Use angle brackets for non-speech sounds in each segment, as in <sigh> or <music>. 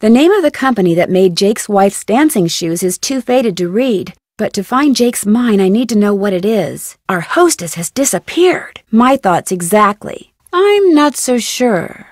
The name of the company that made Jake's wife's dancing shoes is too faded to read, but to find Jake's mine, I need to know what it is. Our hostess has disappeared. My thoughts exactly. I'm not so sure.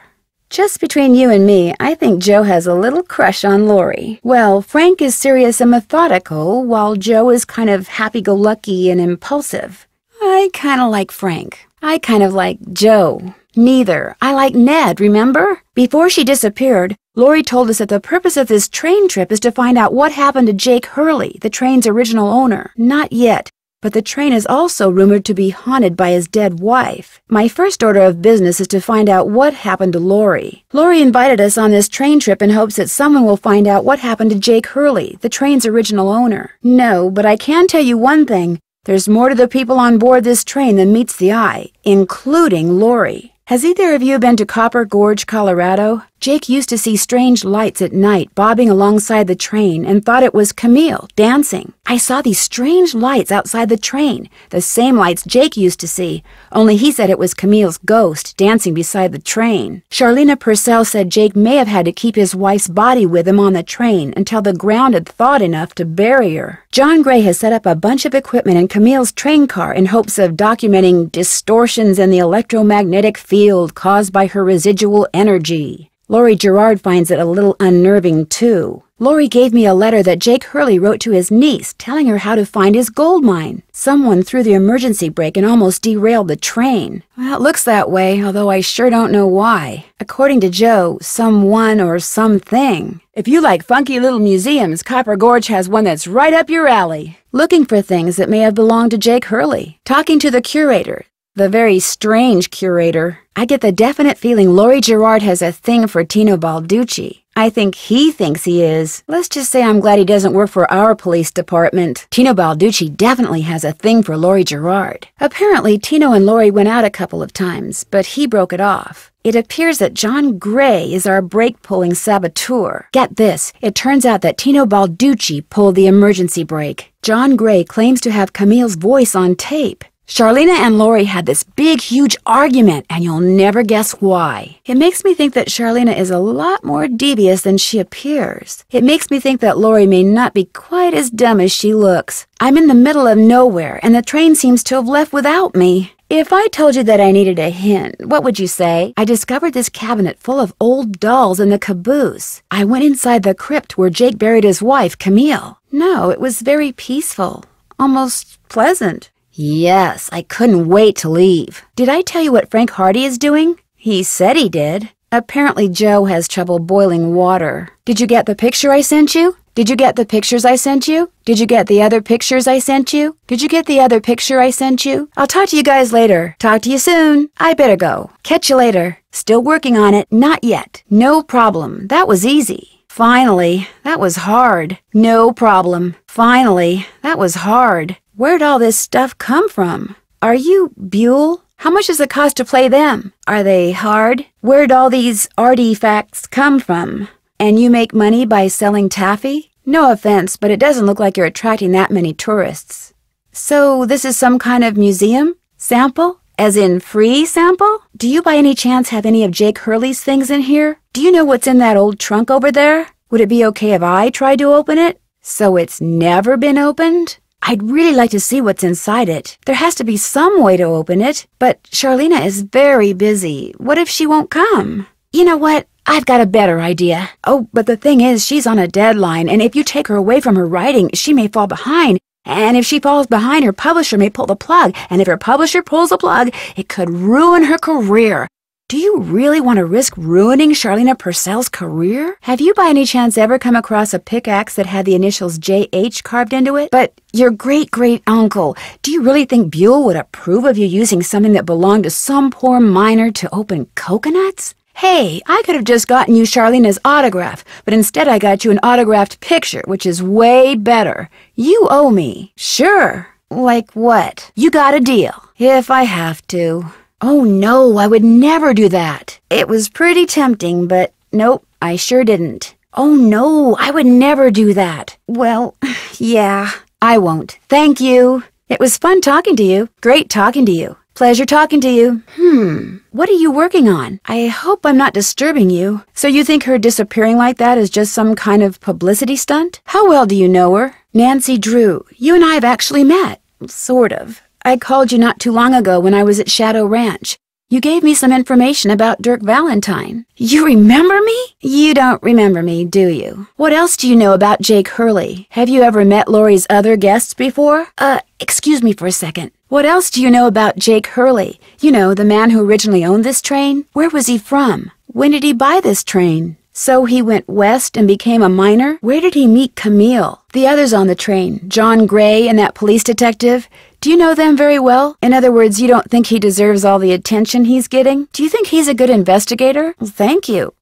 Just between you and me, I think Joe has a little crush on Lori. Well, Frank is serious and methodical, while Joe is kind of happy-go-lucky and impulsive. I kind of like Frank. I kind of like Joe. Neither. I like Ned, remember? Before she disappeared, Lori told us that the purpose of this train trip is to find out what happened to Jake Hurley, the train's original owner. Not yet, but the train is also rumored to be haunted by his dead wife. My first order of business is to find out what happened to Lori. Lori invited us on this train trip in hopes that someone will find out what happened to Jake Hurley, the train's original owner. No, but I can tell you one thing. There's more to the people on board this train than meets the eye, including Lori. Has either of you been to Copper Gorge, Colorado? Jake used to see strange lights at night bobbing alongside the train and thought it was Camille dancing. I saw these strange lights outside the train, the same lights Jake used to see, only he said it was Camille's ghost dancing beside the train. Charlena Purcell said Jake may have had to keep his wife's body with him on the train until the ground had thawed enough to bury her. John Gray has set up a bunch of equipment in Camille's train car in hopes of documenting distortions in the electromagnetic field caused by her residual energy. Lori Girard finds it a little unnerving, too. Lori gave me a letter that Jake Hurley wrote to his niece, telling her how to find his gold mine. Someone threw the emergency brake and almost derailed the train. Well, it looks that way, although I sure don't know why. According to Joe, someone or something. If you like funky little museums, Copper Gorge has one that's right up your alley. Looking for things that may have belonged to Jake Hurley. Talking to the curator, the very strange curator. I get the definite feeling Lori Girard has a thing for Tino Balducci. I think he thinks he is. Let's just say I'm glad he doesn't work for our police department. Tino Balducci definitely has a thing for Lori Girard. Apparently, Tino and Lori went out a couple of times, but he broke it off. It appears that John Gray is our brake-pulling saboteur. Get this, it turns out that Tino Balducci pulled the emergency brake. John Gray claims to have Camille's voice on tape. Charlena and Lori had this big, huge argument, and you'll never guess why. It makes me think that Charlena is a lot more devious than she appears. It makes me think that Lori may not be quite as dumb as she looks. I'm in the middle of nowhere, and the train seems to have left without me. If I told you that I needed a hint, what would you say? I discovered this cabinet full of old dolls in the caboose. I went inside the crypt where Jake buried his wife, Camille. No, it was very peaceful, almost pleasant. Yes, I couldn't wait to leave. Did I tell you what Frank Hardy is doing? He said he did. Apparently Joe has trouble boiling water. Did you get the picture I sent you? Did you get the pictures I sent you? Did you get the other pictures I sent you? Did you get the other picture I sent you? I'll talk to you guys later. Talk to you soon. I better go. Catch you later. Still working on it. Not yet. No problem. That was easy. Finally. That was hard. No problem. Finally. That was hard. Where'd all this stuff come from? Are you Buell? How much does it cost to play them? Are they hard? Where'd all these artifacts come from? And you make money by selling taffy? No offense, but it doesn't look like you're attracting that many tourists. So this is some kind of museum? Sample? As in free sample? Do you by any chance have any of Jake Hurley's things in here? Do you know what's in that old trunk over there? Would it be okay if I tried to open it? So it's never been opened? I'd really like to see what's inside it. There has to be some way to open it, but Charlena is very busy. What if she won't come? You know what? I've got a better idea. Oh, but the thing is, she's on a deadline, and if you take her away from her writing, she may fall behind. And if she falls behind, her publisher may pull the plug, and if her publisher pulls the plug, it could ruin her career. Do you really want to risk ruining Charlena Purcell's career? Have you by any chance ever come across a pickaxe that had the initials J.H. carved into it? But your great-great-uncle, do you really think Buell would approve of you using something that belonged to some poor miner to open coconuts? Hey, I could have just gotten you Charlena's autograph, but instead I got you an autographed picture, which is way better. You owe me. Sure. Like what? You got a deal. If I have to. Oh no, I would never do that. It was pretty tempting, but nope, I sure didn't. Oh no, I would never do that. Well, <sighs> yeah, I won't. Thank you. It was fun talking to you. Great talking to you. Pleasure talking to you. Hmm, what are you working on? I hope I'm not disturbing you. So you think her disappearing like that is just some kind of publicity stunt? How well do you know her? Nancy Drew, you and I have actually met. Sort of. I called you not too long ago when I was at Shadow Ranch. You gave me some information about Dirk Valentine. You remember me? You don't remember me, do you? What else do you know about Jake Hurley? Have you ever met Lori's other guests before? Uh, excuse me for a second. What else do you know about Jake Hurley? You know, the man who originally owned this train? Where was he from? When did he buy this train? So he went west and became a miner? Where did he meet Camille? The others on the train, John Gray and that police detective? Do you know them very well? In other words, you don't think he deserves all the attention he's getting? Do you think he's a good investigator? Well, thank you.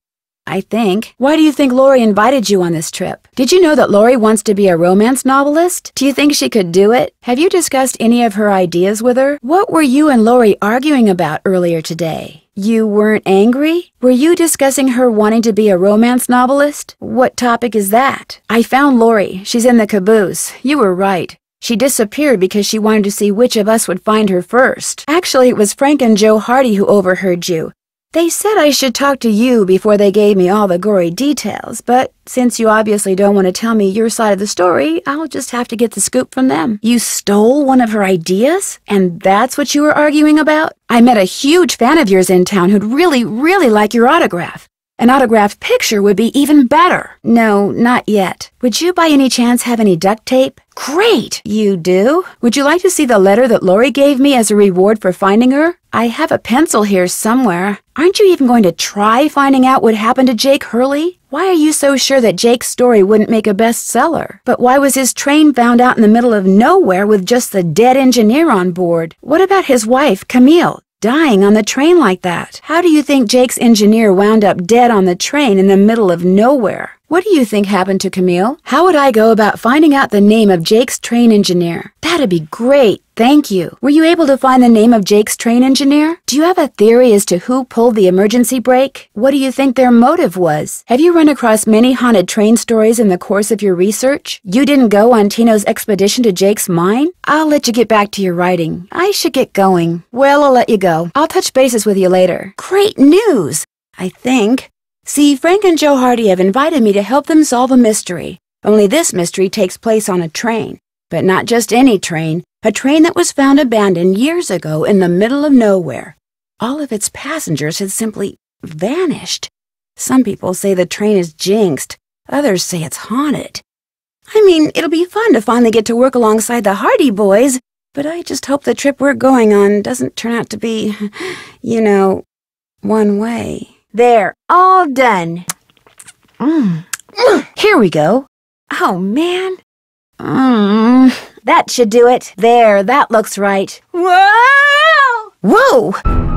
I think. Why do you think Lori invited you on this trip? Did you know that Lori wants to be a romance novelist? Do you think she could do it? Have you discussed any of her ideas with her? What were you and Lori arguing about earlier today? You weren't angry? Were you discussing her wanting to be a romance novelist? What topic is that? I found Lori. She's in the caboose. You were right. She disappeared because she wanted to see which of us would find her first. Actually, it was Frank and Joe Hardy who overheard you. They said I should talk to you before they gave me all the gory details, but since you obviously don't want to tell me your side of the story, I'll just have to get the scoop from them. You stole one of her ideas? And that's what you were arguing about? I met a huge fan of yours in town who'd really, really like your autograph. An autographed picture would be even better. No, not yet. Would you by any chance have any duct tape? Great! You do? Would you like to see the letter that Lori gave me as a reward for finding her? I have a pencil here somewhere. Aren't you even going to try finding out what happened to Jake Hurley? Why are you so sure that Jake's story wouldn't make a bestseller? But why was his train found out in the middle of nowhere with just the dead engineer on board? What about his wife, Camille? dying on the train like that? How do you think Jake's engineer wound up dead on the train in the middle of nowhere? What do you think happened to Camille? How would I go about finding out the name of Jake's train engineer? That'd be great. Thank you. Were you able to find the name of Jake's train engineer? Do you have a theory as to who pulled the emergency brake? What do you think their motive was? Have you run across many haunted train stories in the course of your research? You didn't go on Tino's expedition to Jake's mine? I'll let you get back to your writing. I should get going. Well, I'll let you go. I'll touch bases with you later. Great news! I think. See, Frank and Joe Hardy have invited me to help them solve a mystery. Only this mystery takes place on a train. But not just any train, a train that was found abandoned years ago in the middle of nowhere. All of its passengers had simply vanished. Some people say the train is jinxed, others say it's haunted. I mean, it'll be fun to finally get to work alongside the Hardy boys, but I just hope the trip we're going on doesn't turn out to be, <laughs> you know, one way. There, all done. Mm. Here we go. Oh, man. Mm. That should do it. There, that looks right. Whoa! Whoa!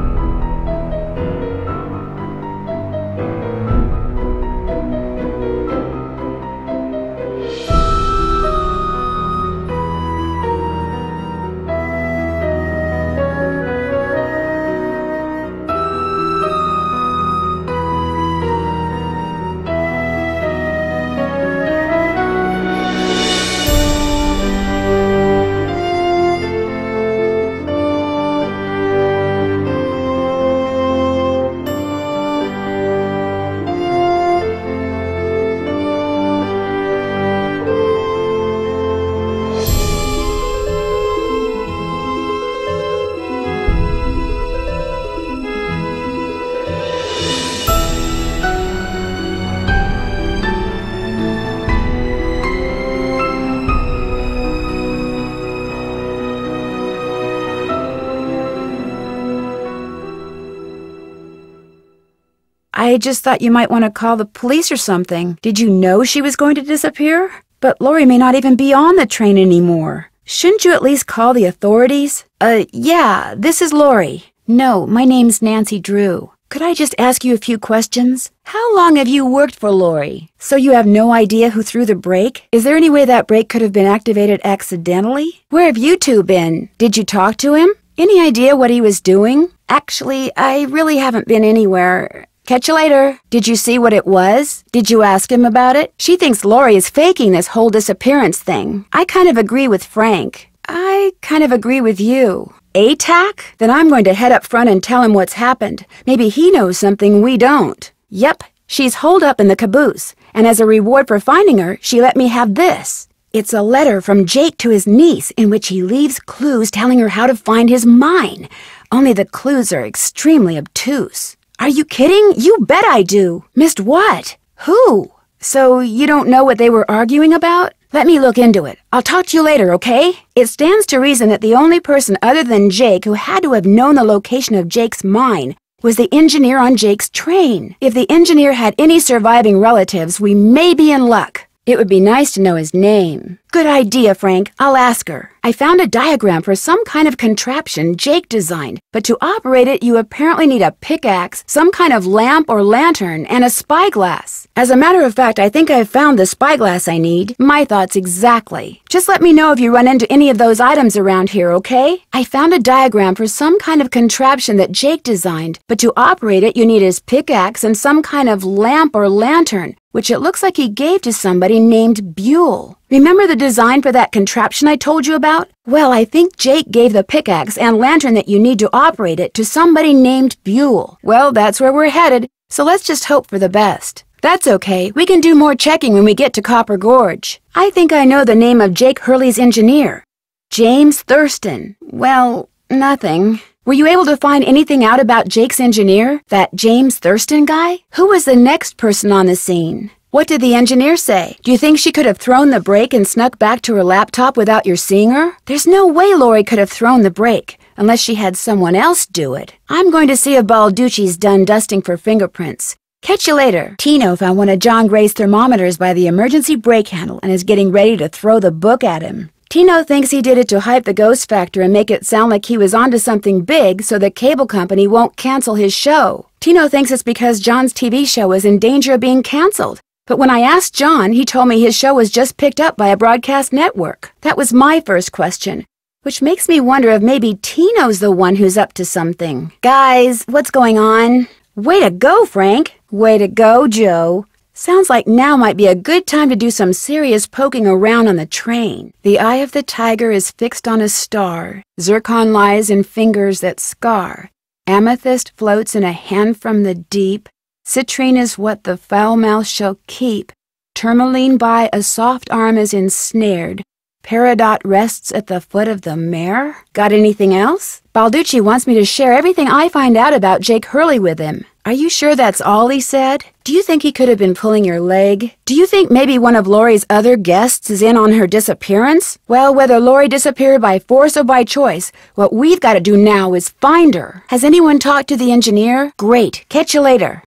I just thought you might want to call the police or something. Did you know she was going to disappear? But Lori may not even be on the train anymore. Shouldn't you at least call the authorities? Uh, yeah, this is Lori. No, my name's Nancy Drew. Could I just ask you a few questions? How long have you worked for Lori? So you have no idea who threw the brake? Is there any way that brake could have been activated accidentally? Where have you two been? Did you talk to him? Any idea what he was doing? Actually, I really haven't been anywhere. Catch you later. Did you see what it was? Did you ask him about it? She thinks Lori is faking this whole disappearance thing. I kind of agree with Frank. I kind of agree with you. A-Tack? Then I'm going to head up front and tell him what's happened. Maybe he knows something we don't. Yep, she's holed up in the caboose, and as a reward for finding her, she let me have this. It's a letter from Jake to his niece in which he leaves clues telling her how to find his mine. Only the clues are extremely obtuse. Are you kidding? You bet I do. Missed what? Who? So you don't know what they were arguing about? Let me look into it. I'll talk to you later, okay? It stands to reason that the only person other than Jake who had to have known the location of Jake's mine was the engineer on Jake's train. If the engineer had any surviving relatives, we may be in luck. It would be nice to know his name. Good idea, Frank. I'll ask her. I found a diagram for some kind of contraption Jake designed, but to operate it, you apparently need a pickaxe, some kind of lamp or lantern, and a spyglass. As a matter of fact, I think I've found the spyglass I need. My thoughts exactly. Just let me know if you run into any of those items around here, okay? I found a diagram for some kind of contraption that Jake designed, but to operate it, you need his pickaxe and some kind of lamp or lantern which it looks like he gave to somebody named Buell. Remember the design for that contraption I told you about? Well, I think Jake gave the pickaxe and lantern that you need to operate it to somebody named Buell. Well, that's where we're headed, so let's just hope for the best. That's okay. We can do more checking when we get to Copper Gorge. I think I know the name of Jake Hurley's engineer. James Thurston. Well, nothing. Were you able to find anything out about Jake's engineer, that James Thurston guy? Who was the next person on the scene? What did the engineer say? Do you think she could have thrown the brake and snuck back to her laptop without your seeing her? There's no way Lori could have thrown the brake, unless she had someone else do it. I'm going to see if Balducci's done dusting for fingerprints. Catch you later. Tino found one of John Gray's thermometers by the emergency brake handle and is getting ready to throw the book at him. Tino thinks he did it to hype the Ghost Factor and make it sound like he was onto something big so the cable company won't cancel his show. Tino thinks it's because John's TV show is in danger of being canceled. But when I asked John, he told me his show was just picked up by a broadcast network. That was my first question. Which makes me wonder if maybe Tino's the one who's up to something. Guys, what's going on? Way to go, Frank. Way to go, Joe. Sounds like now might be a good time to do some serious poking around on the train. The eye of the tiger is fixed on a star. Zircon lies in fingers that scar. Amethyst floats in a hand from the deep. Citrine is what the foul mouth shall keep. Tourmaline by a soft arm is ensnared. Peridot rests at the foot of the mare. Got anything else? Balducci wants me to share everything I find out about Jake Hurley with him. Are you sure that's all he said? Do you think he could have been pulling your leg? Do you think maybe one of Lori's other guests is in on her disappearance? Well, whether Lori disappeared by force or by choice, what we've got to do now is find her. Has anyone talked to the engineer? Great. Catch you later.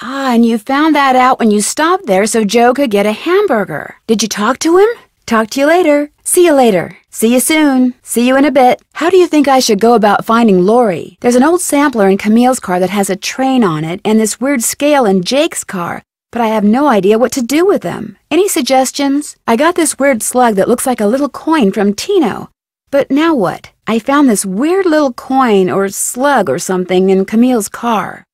Ah, and you found that out when you stopped there so Joe could get a hamburger. Did you talk to him? Talk to you later. See you later. See you soon. See you in a bit. How do you think I should go about finding Lori? There's an old sampler in Camille's car that has a train on it and this weird scale in Jake's car, but I have no idea what to do with them. Any suggestions? I got this weird slug that looks like a little coin from Tino. But now what? I found this weird little coin or slug or something in Camille's car.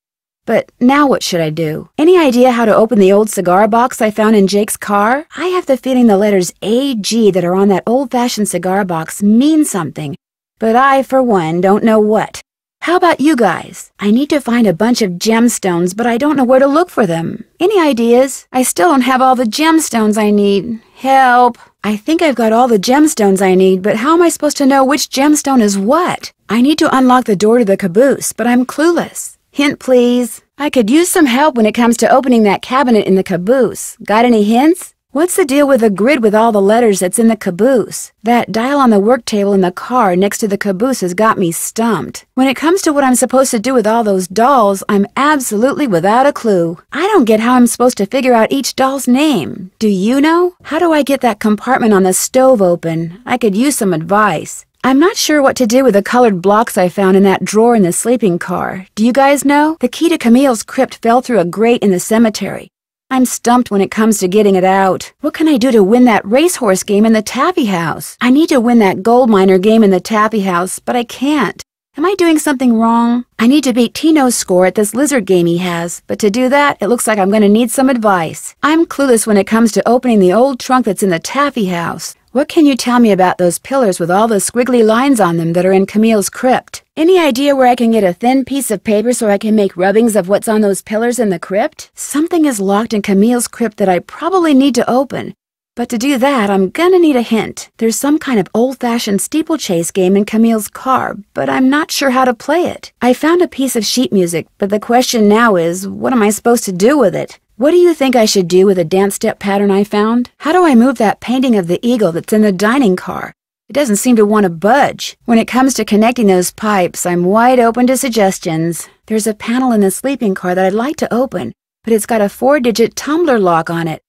But now what should I do? Any idea how to open the old cigar box I found in Jake's car? I have the feeling the letters AG that are on that old-fashioned cigar box mean something, but I, for one, don't know what. How about you guys? I need to find a bunch of gemstones, but I don't know where to look for them. Any ideas? I still don't have all the gemstones I need. Help! I think I've got all the gemstones I need, but how am I supposed to know which gemstone is what? I need to unlock the door to the caboose, but I'm clueless. Hint, please. I could use some help when it comes to opening that cabinet in the caboose. Got any hints? What's the deal with the grid with all the letters that's in the caboose? That dial on the work table in the car next to the caboose has got me stumped. When it comes to what I'm supposed to do with all those dolls, I'm absolutely without a clue. I don't get how I'm supposed to figure out each doll's name. Do you know? How do I get that compartment on the stove open? I could use some advice. I'm not sure what to do with the colored blocks I found in that drawer in the sleeping car. Do you guys know? The key to Camille's crypt fell through a grate in the cemetery. I'm stumped when it comes to getting it out. What can I do to win that racehorse game in the Taffy House? I need to win that gold miner game in the Taffy House, but I can't. Am I doing something wrong? I need to beat Tino's score at this lizard game he has, but to do that, it looks like I'm going to need some advice. I'm clueless when it comes to opening the old trunk that's in the Taffy House. What can you tell me about those pillars with all the squiggly lines on them that are in Camille's crypt? Any idea where I can get a thin piece of paper so I can make rubbings of what's on those pillars in the crypt? Something is locked in Camille's crypt that I probably need to open. But to do that, I'm gonna need a hint. There's some kind of old-fashioned steeplechase game in Camille's car, but I'm not sure how to play it. I found a piece of sheet music, but the question now is, what am I supposed to do with it? What do you think I should do with a dance step pattern I found? How do I move that painting of the eagle that's in the dining car? It doesn't seem to want to budge. When it comes to connecting those pipes, I'm wide open to suggestions. There's a panel in the sleeping car that I'd like to open, but it's got a four-digit tumbler lock on it.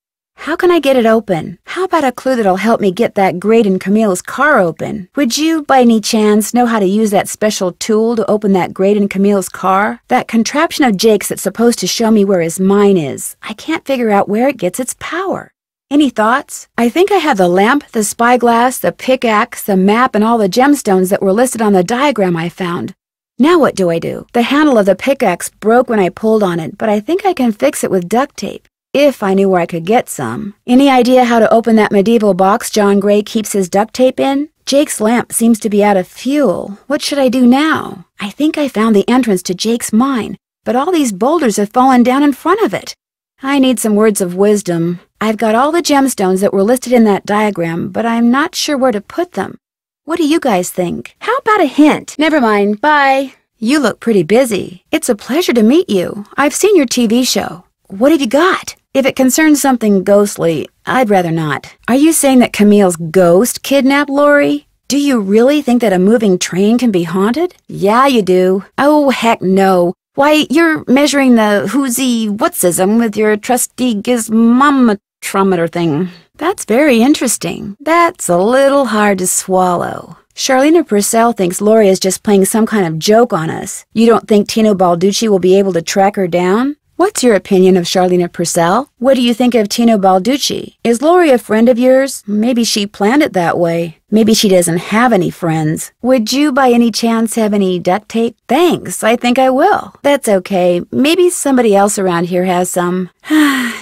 How can I get it open? How about a clue that'll help me get that grate in Camille's car open? Would you, by any chance, know how to use that special tool to open that grate in Camille's car? That contraption of Jake's that's supposed to show me where his mine is. I can't figure out where it gets its power. Any thoughts? I think I have the lamp, the spyglass, the pickaxe, the map, and all the gemstones that were listed on the diagram I found. Now what do I do? The handle of the pickaxe broke when I pulled on it, but I think I can fix it with duct tape if I knew where I could get some. Any idea how to open that medieval box John Gray keeps his duct tape in? Jake's lamp seems to be out of fuel. What should I do now? I think I found the entrance to Jake's mine, but all these boulders have fallen down in front of it. I need some words of wisdom. I've got all the gemstones that were listed in that diagram, but I'm not sure where to put them. What do you guys think? How about a hint? Never mind, bye. You look pretty busy. It's a pleasure to meet you. I've seen your TV show. What have you got? If it concerns something ghostly, I'd rather not. Are you saying that Camille's ghost kidnapped Lori? Do you really think that a moving train can be haunted? Yeah, you do. Oh, heck no. Why, you're measuring the whoozy whatsism with your trusty gizmometrometer thing. That's very interesting. That's a little hard to swallow. Charlena Purcell thinks Lori is just playing some kind of joke on us. You don't think Tino Balducci will be able to track her down? What's your opinion of Charlena Purcell? What do you think of Tino Balducci? Is Lori a friend of yours? Maybe she planned it that way. Maybe she doesn't have any friends. Would you by any chance have any duct tape? Thanks, I think I will. That's okay. Maybe somebody else around here has some. <sighs>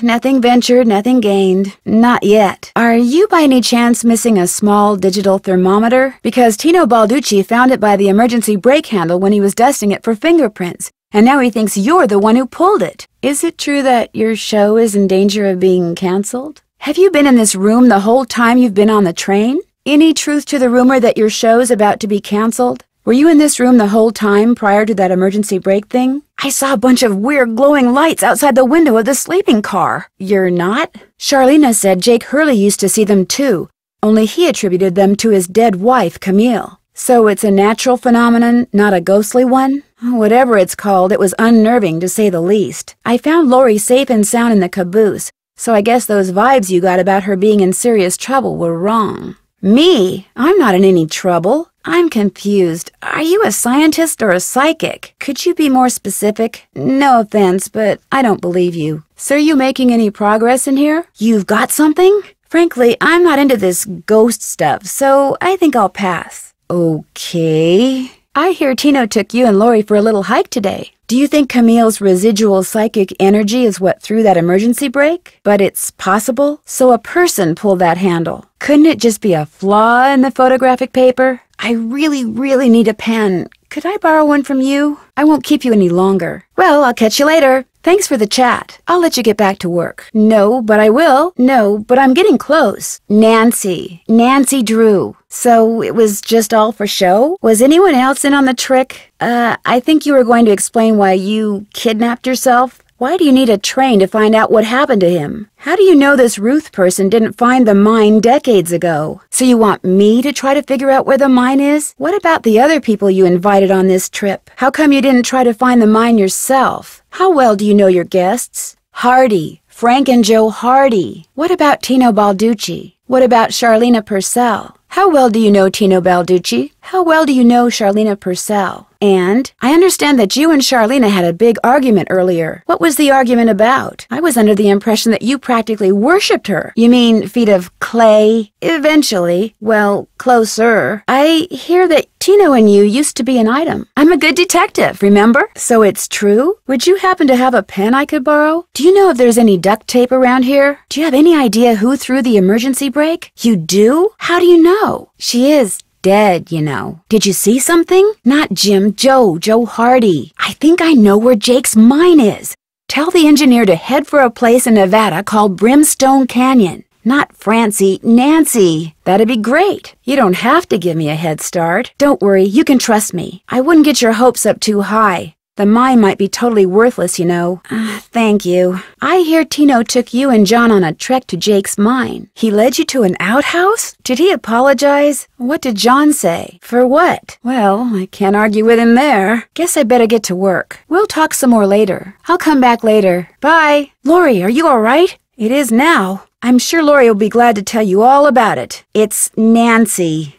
nothing ventured, nothing gained. Not yet. Are you by any chance missing a small digital thermometer? Because Tino Balducci found it by the emergency brake handle when he was dusting it for fingerprints and now he thinks you're the one who pulled it. Is it true that your show is in danger of being canceled? Have you been in this room the whole time you've been on the train? Any truth to the rumor that your show's about to be canceled? Were you in this room the whole time prior to that emergency brake thing? I saw a bunch of weird glowing lights outside the window of the sleeping car. You're not? Charlena said Jake Hurley used to see them too, only he attributed them to his dead wife, Camille. So it's a natural phenomenon, not a ghostly one? Whatever it's called, it was unnerving to say the least. I found Lori safe and sound in the caboose, so I guess those vibes you got about her being in serious trouble were wrong. Me? I'm not in any trouble. I'm confused. Are you a scientist or a psychic? Could you be more specific? No offense, but I don't believe you. So you making any progress in here? You've got something? Frankly, I'm not into this ghost stuff, so I think I'll pass. Okay. I hear Tino took you and Lori for a little hike today. Do you think Camille's residual psychic energy is what threw that emergency brake? But it's possible. So a person pulled that handle. Couldn't it just be a flaw in the photographic paper? I really, really need a pen. Could I borrow one from you? I won't keep you any longer. Well, I'll catch you later. Thanks for the chat. I'll let you get back to work. No, but I will. No, but I'm getting close. Nancy. Nancy Drew. So it was just all for show? Was anyone else in on the trick? Uh, I think you were going to explain why you kidnapped yourself. Why do you need a train to find out what happened to him? How do you know this Ruth person didn't find the mine decades ago? So you want me to try to figure out where the mine is? What about the other people you invited on this trip? How come you didn't try to find the mine yourself? How well do you know your guests? Hardy, Frank and Joe Hardy. What about Tino Balducci? What about Charlena Purcell? How well do you know Tino Balducci? How well do you know Charlena Purcell? And I understand that you and Charlena had a big argument earlier. What was the argument about? I was under the impression that you practically worshipped her. You mean feet of clay? Eventually. Well, closer. I hear that Tino and you used to be an item. I'm a good detective, remember? So it's true? Would you happen to have a pen I could borrow? Do you know if there's any duct tape around here? Do you have any idea who threw the emergency brake? You do? How do you know? She is dead, you know. Did you see something? Not Jim, Joe, Joe Hardy. I think I know where Jake's mine is. Tell the engineer to head for a place in Nevada called Brimstone Canyon. Not Francie, Nancy. That'd be great. You don't have to give me a head start. Don't worry, you can trust me. I wouldn't get your hopes up too high. The mine might be totally worthless, you know. Uh, thank you. I hear Tino took you and John on a trek to Jake's mine. He led you to an outhouse? Did he apologize? What did John say? For what? Well, I can't argue with him there. Guess I better get to work. We'll talk some more later. I'll come back later. Bye. Lori, are you all right? It is now. I'm sure Lori will be glad to tell you all about it. It's Nancy.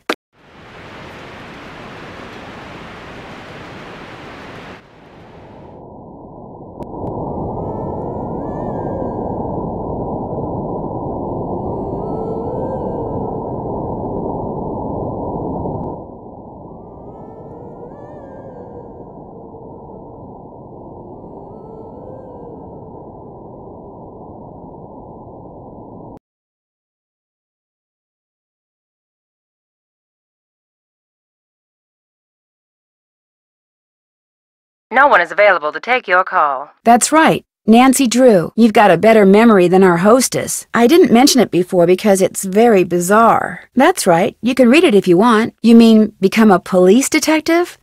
No one is available to take your call. That's right. Nancy Drew, you've got a better memory than our hostess. I didn't mention it before because it's very bizarre. That's right. You can read it if you want. You mean become a police detective?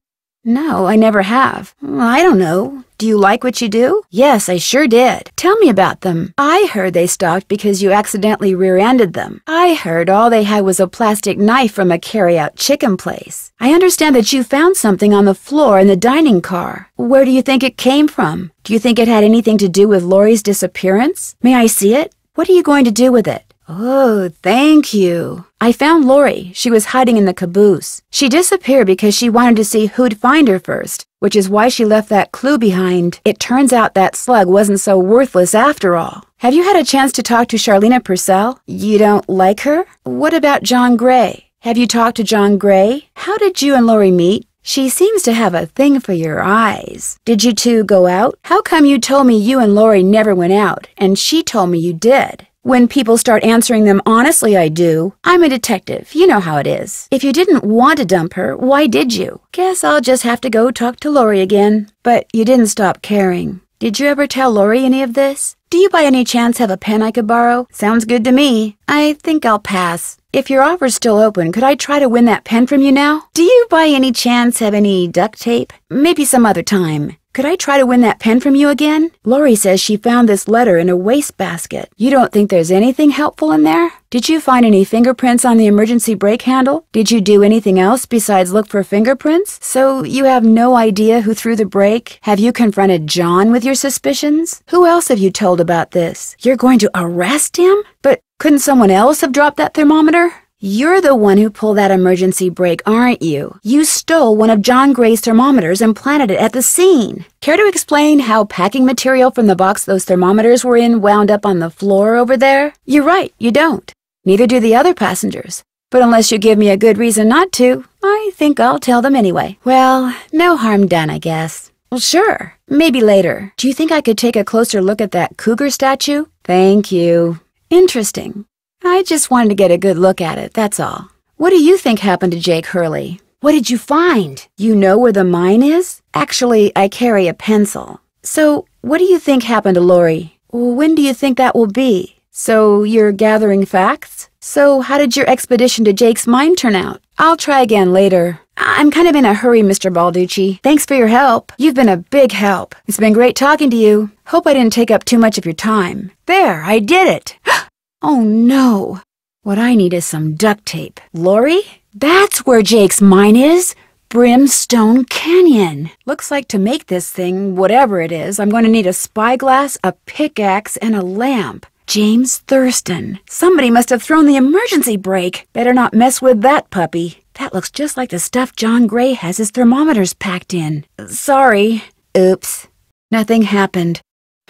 No, I never have. Well, I don't know. Do you like what you do? Yes, I sure did. Tell me about them. I heard they stalked because you accidentally rear-ended them. I heard all they had was a plastic knife from a carry-out chicken place. I understand that you found something on the floor in the dining car. Where do you think it came from? Do you think it had anything to do with Lori's disappearance? May I see it? What are you going to do with it? Oh, thank you. I found Lori. She was hiding in the caboose. She disappeared because she wanted to see who'd find her first, which is why she left that clue behind. It turns out that slug wasn't so worthless after all. Have you had a chance to talk to Charlena Purcell? You don't like her? What about John Gray? Have you talked to John Gray? How did you and Lori meet? She seems to have a thing for your eyes. Did you two go out? How come you told me you and Lori never went out, and she told me you did? When people start answering them honestly, I do. I'm a detective. You know how it is. If you didn't want to dump her, why did you? Guess I'll just have to go talk to Lori again. But you didn't stop caring. Did you ever tell Lori any of this? Do you by any chance have a pen I could borrow? Sounds good to me. I think I'll pass. If your offer's still open, could I try to win that pen from you now? Do you by any chance have any duct tape? Maybe some other time. Could I try to win that pen from you again? Lori says she found this letter in a wastebasket. You don't think there's anything helpful in there? Did you find any fingerprints on the emergency brake handle? Did you do anything else besides look for fingerprints? So you have no idea who threw the brake? Have you confronted John with your suspicions? Who else have you told about this? You're going to arrest him? But couldn't someone else have dropped that thermometer? You're the one who pulled that emergency brake, aren't you? You stole one of John Gray's thermometers and planted it at the scene. Care to explain how packing material from the box those thermometers were in wound up on the floor over there? You're right, you don't. Neither do the other passengers. But unless you give me a good reason not to, I think I'll tell them anyway. Well, no harm done, I guess. Well, sure. Maybe later. Do you think I could take a closer look at that cougar statue? Thank you. Interesting. I just wanted to get a good look at it, that's all. What do you think happened to Jake Hurley? What did you find? You know where the mine is? Actually, I carry a pencil. So, what do you think happened to Lori? When do you think that will be? So, you're gathering facts? So, how did your expedition to Jake's mine turn out? I'll try again later. I'm kind of in a hurry, Mr. Balducci. Thanks for your help. You've been a big help. It's been great talking to you. Hope I didn't take up too much of your time. There, I did it. <gasps> <gasps> Oh no! What I need is some duct tape. Lori? That's where Jake's mine is! Brimstone Canyon! Looks like to make this thing, whatever it is, I'm going to need a spyglass, a pickaxe, and a lamp. James Thurston. Somebody must have thrown the emergency brake. Better not mess with that puppy. That looks just like the stuff John Gray has his thermometers packed in. Sorry. Oops. Nothing happened.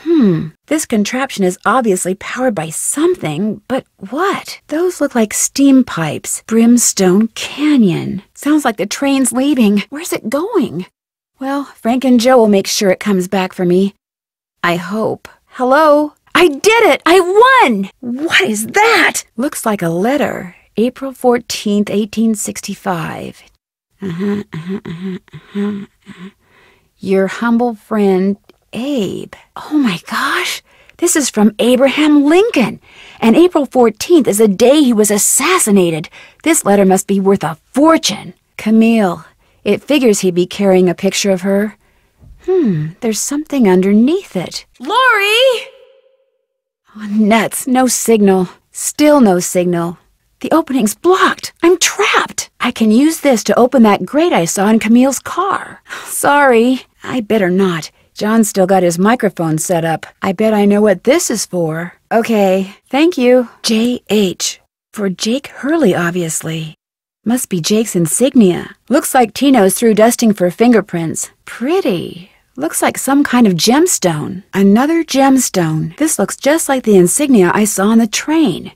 Hmm, this contraption is obviously powered by something, but what? Those look like steam pipes. Brimstone Canyon. Sounds like the train's leaving. Where's it going? Well, Frank and Joe will make sure it comes back for me. I hope. Hello? I did it! I won! What is that? Looks like a letter. April 14th, 1865. Uh-huh, uh-huh, uh-huh, uh-huh, uh-huh. Your humble friend, Abe. Oh my gosh! This is from Abraham Lincoln. And April 14th is the day he was assassinated. This letter must be worth a fortune. Camille. It figures he'd be carrying a picture of her. Hmm, there's something underneath it. Lori! Oh, nuts. No signal. Still no signal. The opening's blocked. I'm trapped. I can use this to open that grate I saw in Camille's car. <sighs> Sorry. I better not. John's still got his microphone set up. I bet I know what this is for. Okay, thank you. J.H. For Jake Hurley, obviously. Must be Jake's insignia. Looks like Tino's through dusting for fingerprints. Pretty. Looks like some kind of gemstone. Another gemstone. This looks just like the insignia I saw on the train.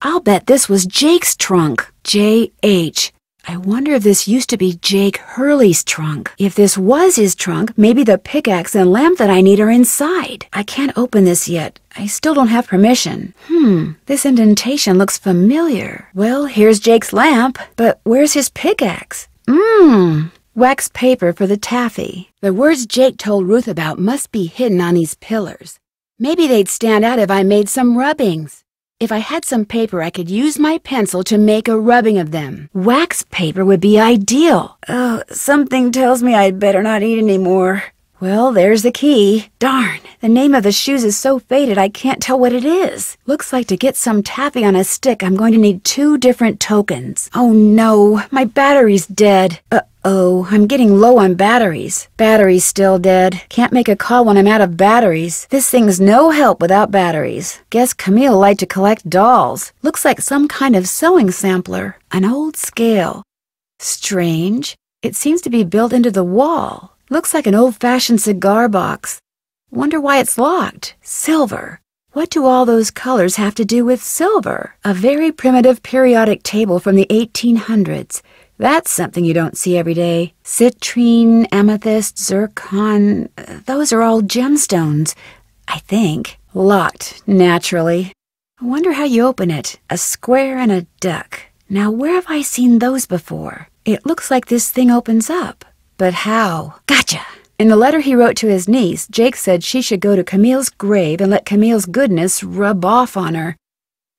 I'll bet this was Jake's trunk. J.H. I wonder if this used to be Jake Hurley's trunk. If this was his trunk, maybe the pickaxe and lamp that I need are inside. I can't open this yet. I still don't have permission. Hmm, this indentation looks familiar. Well, here's Jake's lamp, but where's his pickaxe? Mmm, wax paper for the taffy. The words Jake told Ruth about must be hidden on these pillars. Maybe they'd stand out if I made some rubbings. If I had some paper, I could use my pencil to make a rubbing of them. Wax paper would be ideal. Oh, something tells me I'd better not eat any more. Well, there's the key. Darn, the name of the shoes is so faded I can't tell what it is. Looks like to get some taffy on a stick, I'm going to need two different tokens. Oh no, my battery's dead. Uh, Uh-oh, I'm getting low on batteries. Battery's still dead. Can't make a call when I'm out of batteries. This thing's no help without batteries. Guess Camille liked to collect dolls. Looks like some kind of sewing sampler. An old scale. Strange. It seems to be built into the wall. Looks like an old-fashioned cigar box. Wonder why it's locked. Silver. What do all those colors have to do with silver? A very primitive periodic table from the 1800s. That's something you don't see every day. Citrine, amethyst, zircon, those are all gemstones, I think. Locked, naturally. I wonder how you open it. A square and a duck. Now, where have I seen those before? It looks like this thing opens up. But how? Gotcha! In the letter he wrote to his niece, Jake said she should go to Camille's grave and let Camille's goodness rub off on her.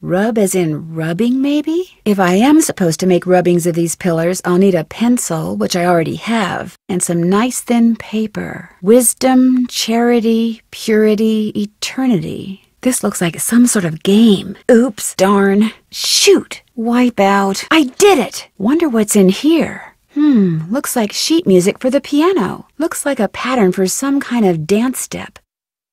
Rub as in rubbing, maybe? If I am supposed to make rubbings of these pillars, I'll need a pencil, which I already have, and some nice thin paper. Wisdom, charity, purity, eternity. This looks like some sort of game. Oops, darn. Shoot! Wipe out. I did it! Wonder what's in here. Hmm, looks like sheet music for the piano. Looks like a pattern for some kind of dance step.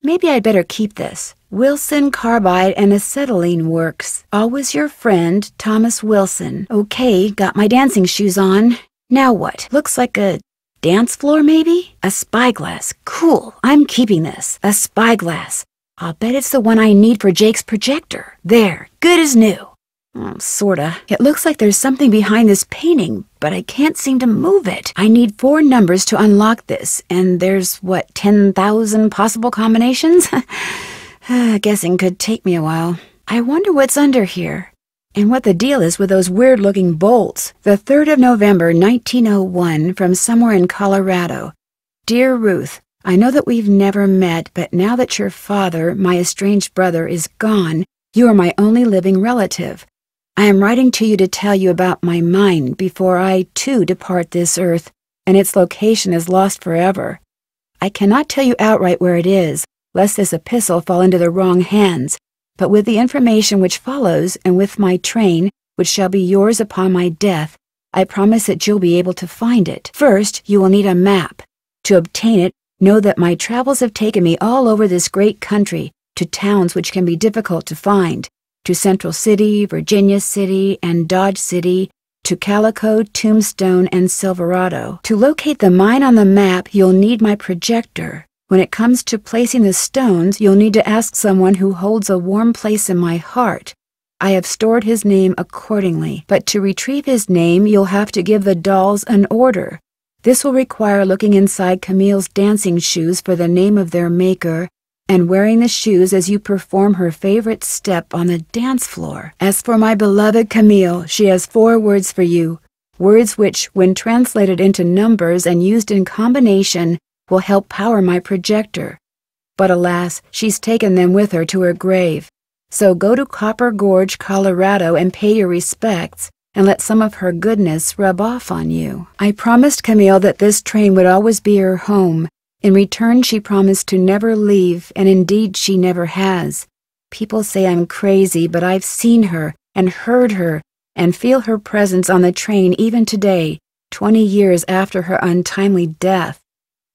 Maybe I'd better keep this. Wilson Carbide and Acetylene Works. Always your friend, Thomas Wilson. Okay, got my dancing shoes on. Now what? Looks like a dance floor, maybe? A spyglass. Cool, I'm keeping this. A spyglass. I'll bet it's the one I need for Jake's projector. There, good as new. Oh, sorta. It looks like there's something behind this painting, but I can't seem to move it. I need four numbers to unlock this, and there's, what, 10,000 possible combinations? <laughs> <sighs> Guessing could take me a while. I wonder what's under here. And what the deal is with those weird-looking bolts. The 3rd of November, 1901, from somewhere in Colorado. Dear Ruth, I know that we've never met, but now that your father, my estranged brother, is gone, you are my only living relative. I am writing to you to tell you about my mind before I, too, depart this earth, and its location is lost forever. I cannot tell you outright where it is, lest this epistle fall into the wrong hands, but with the information which follows, and with my train, which shall be yours upon my death, I promise that you'll be able to find it. First, you will need a map. To obtain it, know that my travels have taken me all over this great country, to towns which can be difficult to find, to Central City, Virginia City, and Dodge City, to Calico, Tombstone, and Silverado. To locate the mine on the map, you'll need my projector. When it comes to placing the stones, you'll need to ask someone who holds a warm place in my heart. I have stored his name accordingly, but to retrieve his name, you'll have to give the dolls an order. This will require looking inside Camille's dancing shoes for the name of their maker and wearing the shoes as you perform her favorite step on the dance floor. As for my beloved Camille, she has four words for you, words which, when translated into numbers and used in combination, will help power my projector. But alas, she's taken them with her to her grave. So go to Copper Gorge, Colorado and pay your respects and let some of her goodness rub off on you. I promised Camille that this train would always be her home in return, she promised to never leave, and indeed she never has. People say I'm crazy, but I've seen her and heard her and feel her presence on the train even today, 20 years after her untimely death.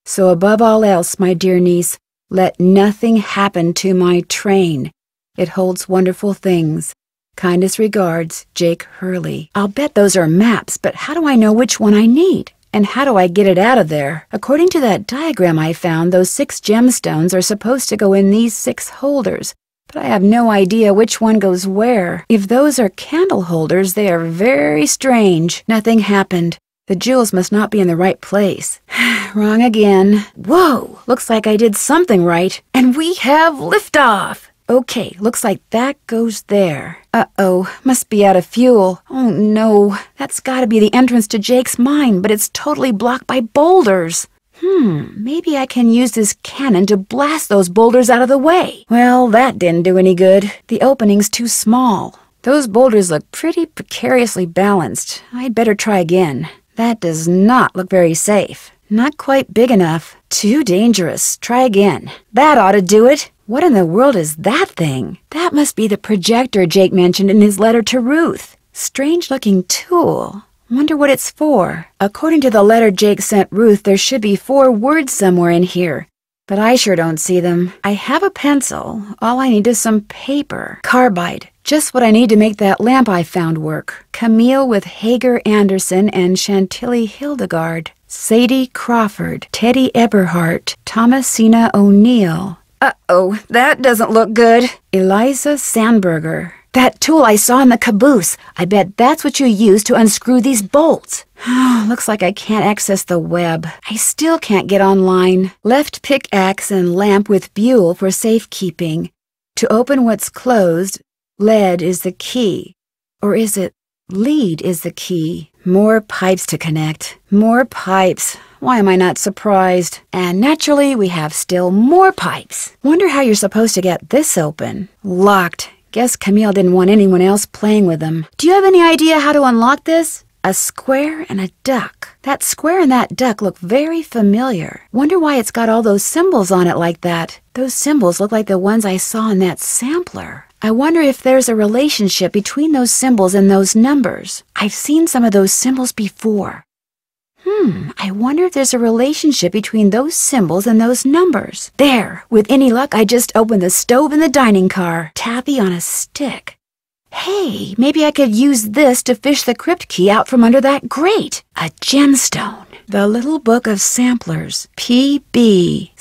So above all else, my dear niece, let nothing happen to my train. It holds wonderful things. Kindest regards, Jake Hurley. I'll bet those are maps, but how do I know which one I need? And how do I get it out of there? According to that diagram I found, those six gemstones are supposed to go in these six holders, but I have no idea which one goes where. If those are candle holders, they are very strange. Nothing happened. The jewels must not be in the right place. <sighs> Wrong again. Whoa, looks like I did something right. And we have liftoff. Okay, looks like that goes there. Uh-oh, must be out of fuel. Oh no, that's gotta be the entrance to Jake's mine, but it's totally blocked by boulders. Hmm, maybe I can use this cannon to blast those boulders out of the way. Well, that didn't do any good. The opening's too small. Those boulders look pretty precariously balanced. I'd better try again. That does not look very safe. Not quite big enough. Too dangerous. Try again. That ought to do it. What in the world is that thing? That must be the projector Jake mentioned in his letter to Ruth. Strange looking tool. Wonder what it's for. According to the letter Jake sent Ruth, there should be four words somewhere in here. But I sure don't see them. I have a pencil. All I need is some paper. Carbide. Just what I need to make that lamp I found work. Camille with Hager Anderson and Chantilly Hildegard. Sadie Crawford. Teddy Eberhart. Thomasina O'Neill. Uh-oh, that doesn't look good. Eliza Sandberger. That tool I saw in the caboose. I bet that's what you use to unscrew these bolts. <sighs> Looks like I can't access the web. I still can't get online. Left pickaxe and lamp with buhl for safekeeping. To open what's closed, lead is the key. Or is it lead is the key? More pipes to connect. More pipes. Why am I not surprised? And naturally, we have still more pipes. Wonder how you're supposed to get this open. Locked. Guess Camille didn't want anyone else playing with them. Do you have any idea how to unlock this? A square and a duck. That square and that duck look very familiar. Wonder why it's got all those symbols on it like that. Those symbols look like the ones I saw in that sampler. I wonder if there's a relationship between those symbols and those numbers. I've seen some of those symbols before. Hmm, I wonder if there's a relationship between those symbols and those numbers. There, with any luck, I just opened the stove in the dining car. Taffy on a stick. Hey, maybe I could use this to fish the crypt key out from under that grate. A gemstone. The Little Book of Samplers. P-B-C-U.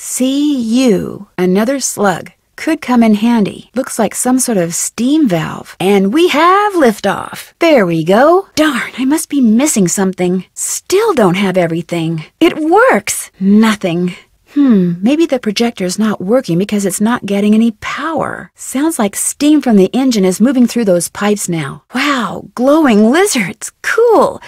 Another slug could come in handy. Looks like some sort of steam valve. And we have liftoff. There we go. Darn, I must be missing something. Still don't have everything. It works. Nothing. Hmm, maybe the projector's not working because it's not getting any power. Sounds like steam from the engine is moving through those pipes now. Wow, glowing lizards. Cool.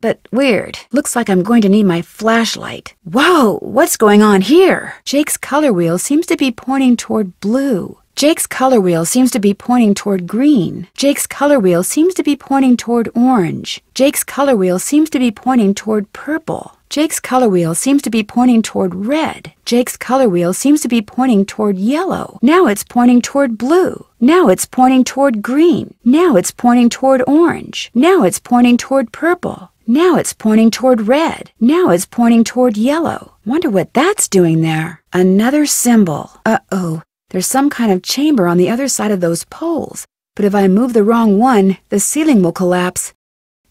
But weird. Looks like I'm going to need my flashlight. Whoa, what's going on here? Jake's color wheel seems to be pointing toward blue. Jake's color wheel seems to be pointing toward green. Jake's color wheel seems to be pointing toward orange. Jake's color wheel seems to be pointing toward purple. Jake's color wheel seems to be pointing toward red. Jake's color wheel seems to be pointing toward yellow. Now it's pointing toward blue. Now it's pointing toward green. Now it's pointing toward orange. Now it's pointing toward purple. Now it's pointing toward red. Now it's pointing toward yellow. Wonder what that's doing there. Another symbol. Uh-oh. There's some kind of chamber on the other side of those poles, but if I move the wrong one, the ceiling will collapse.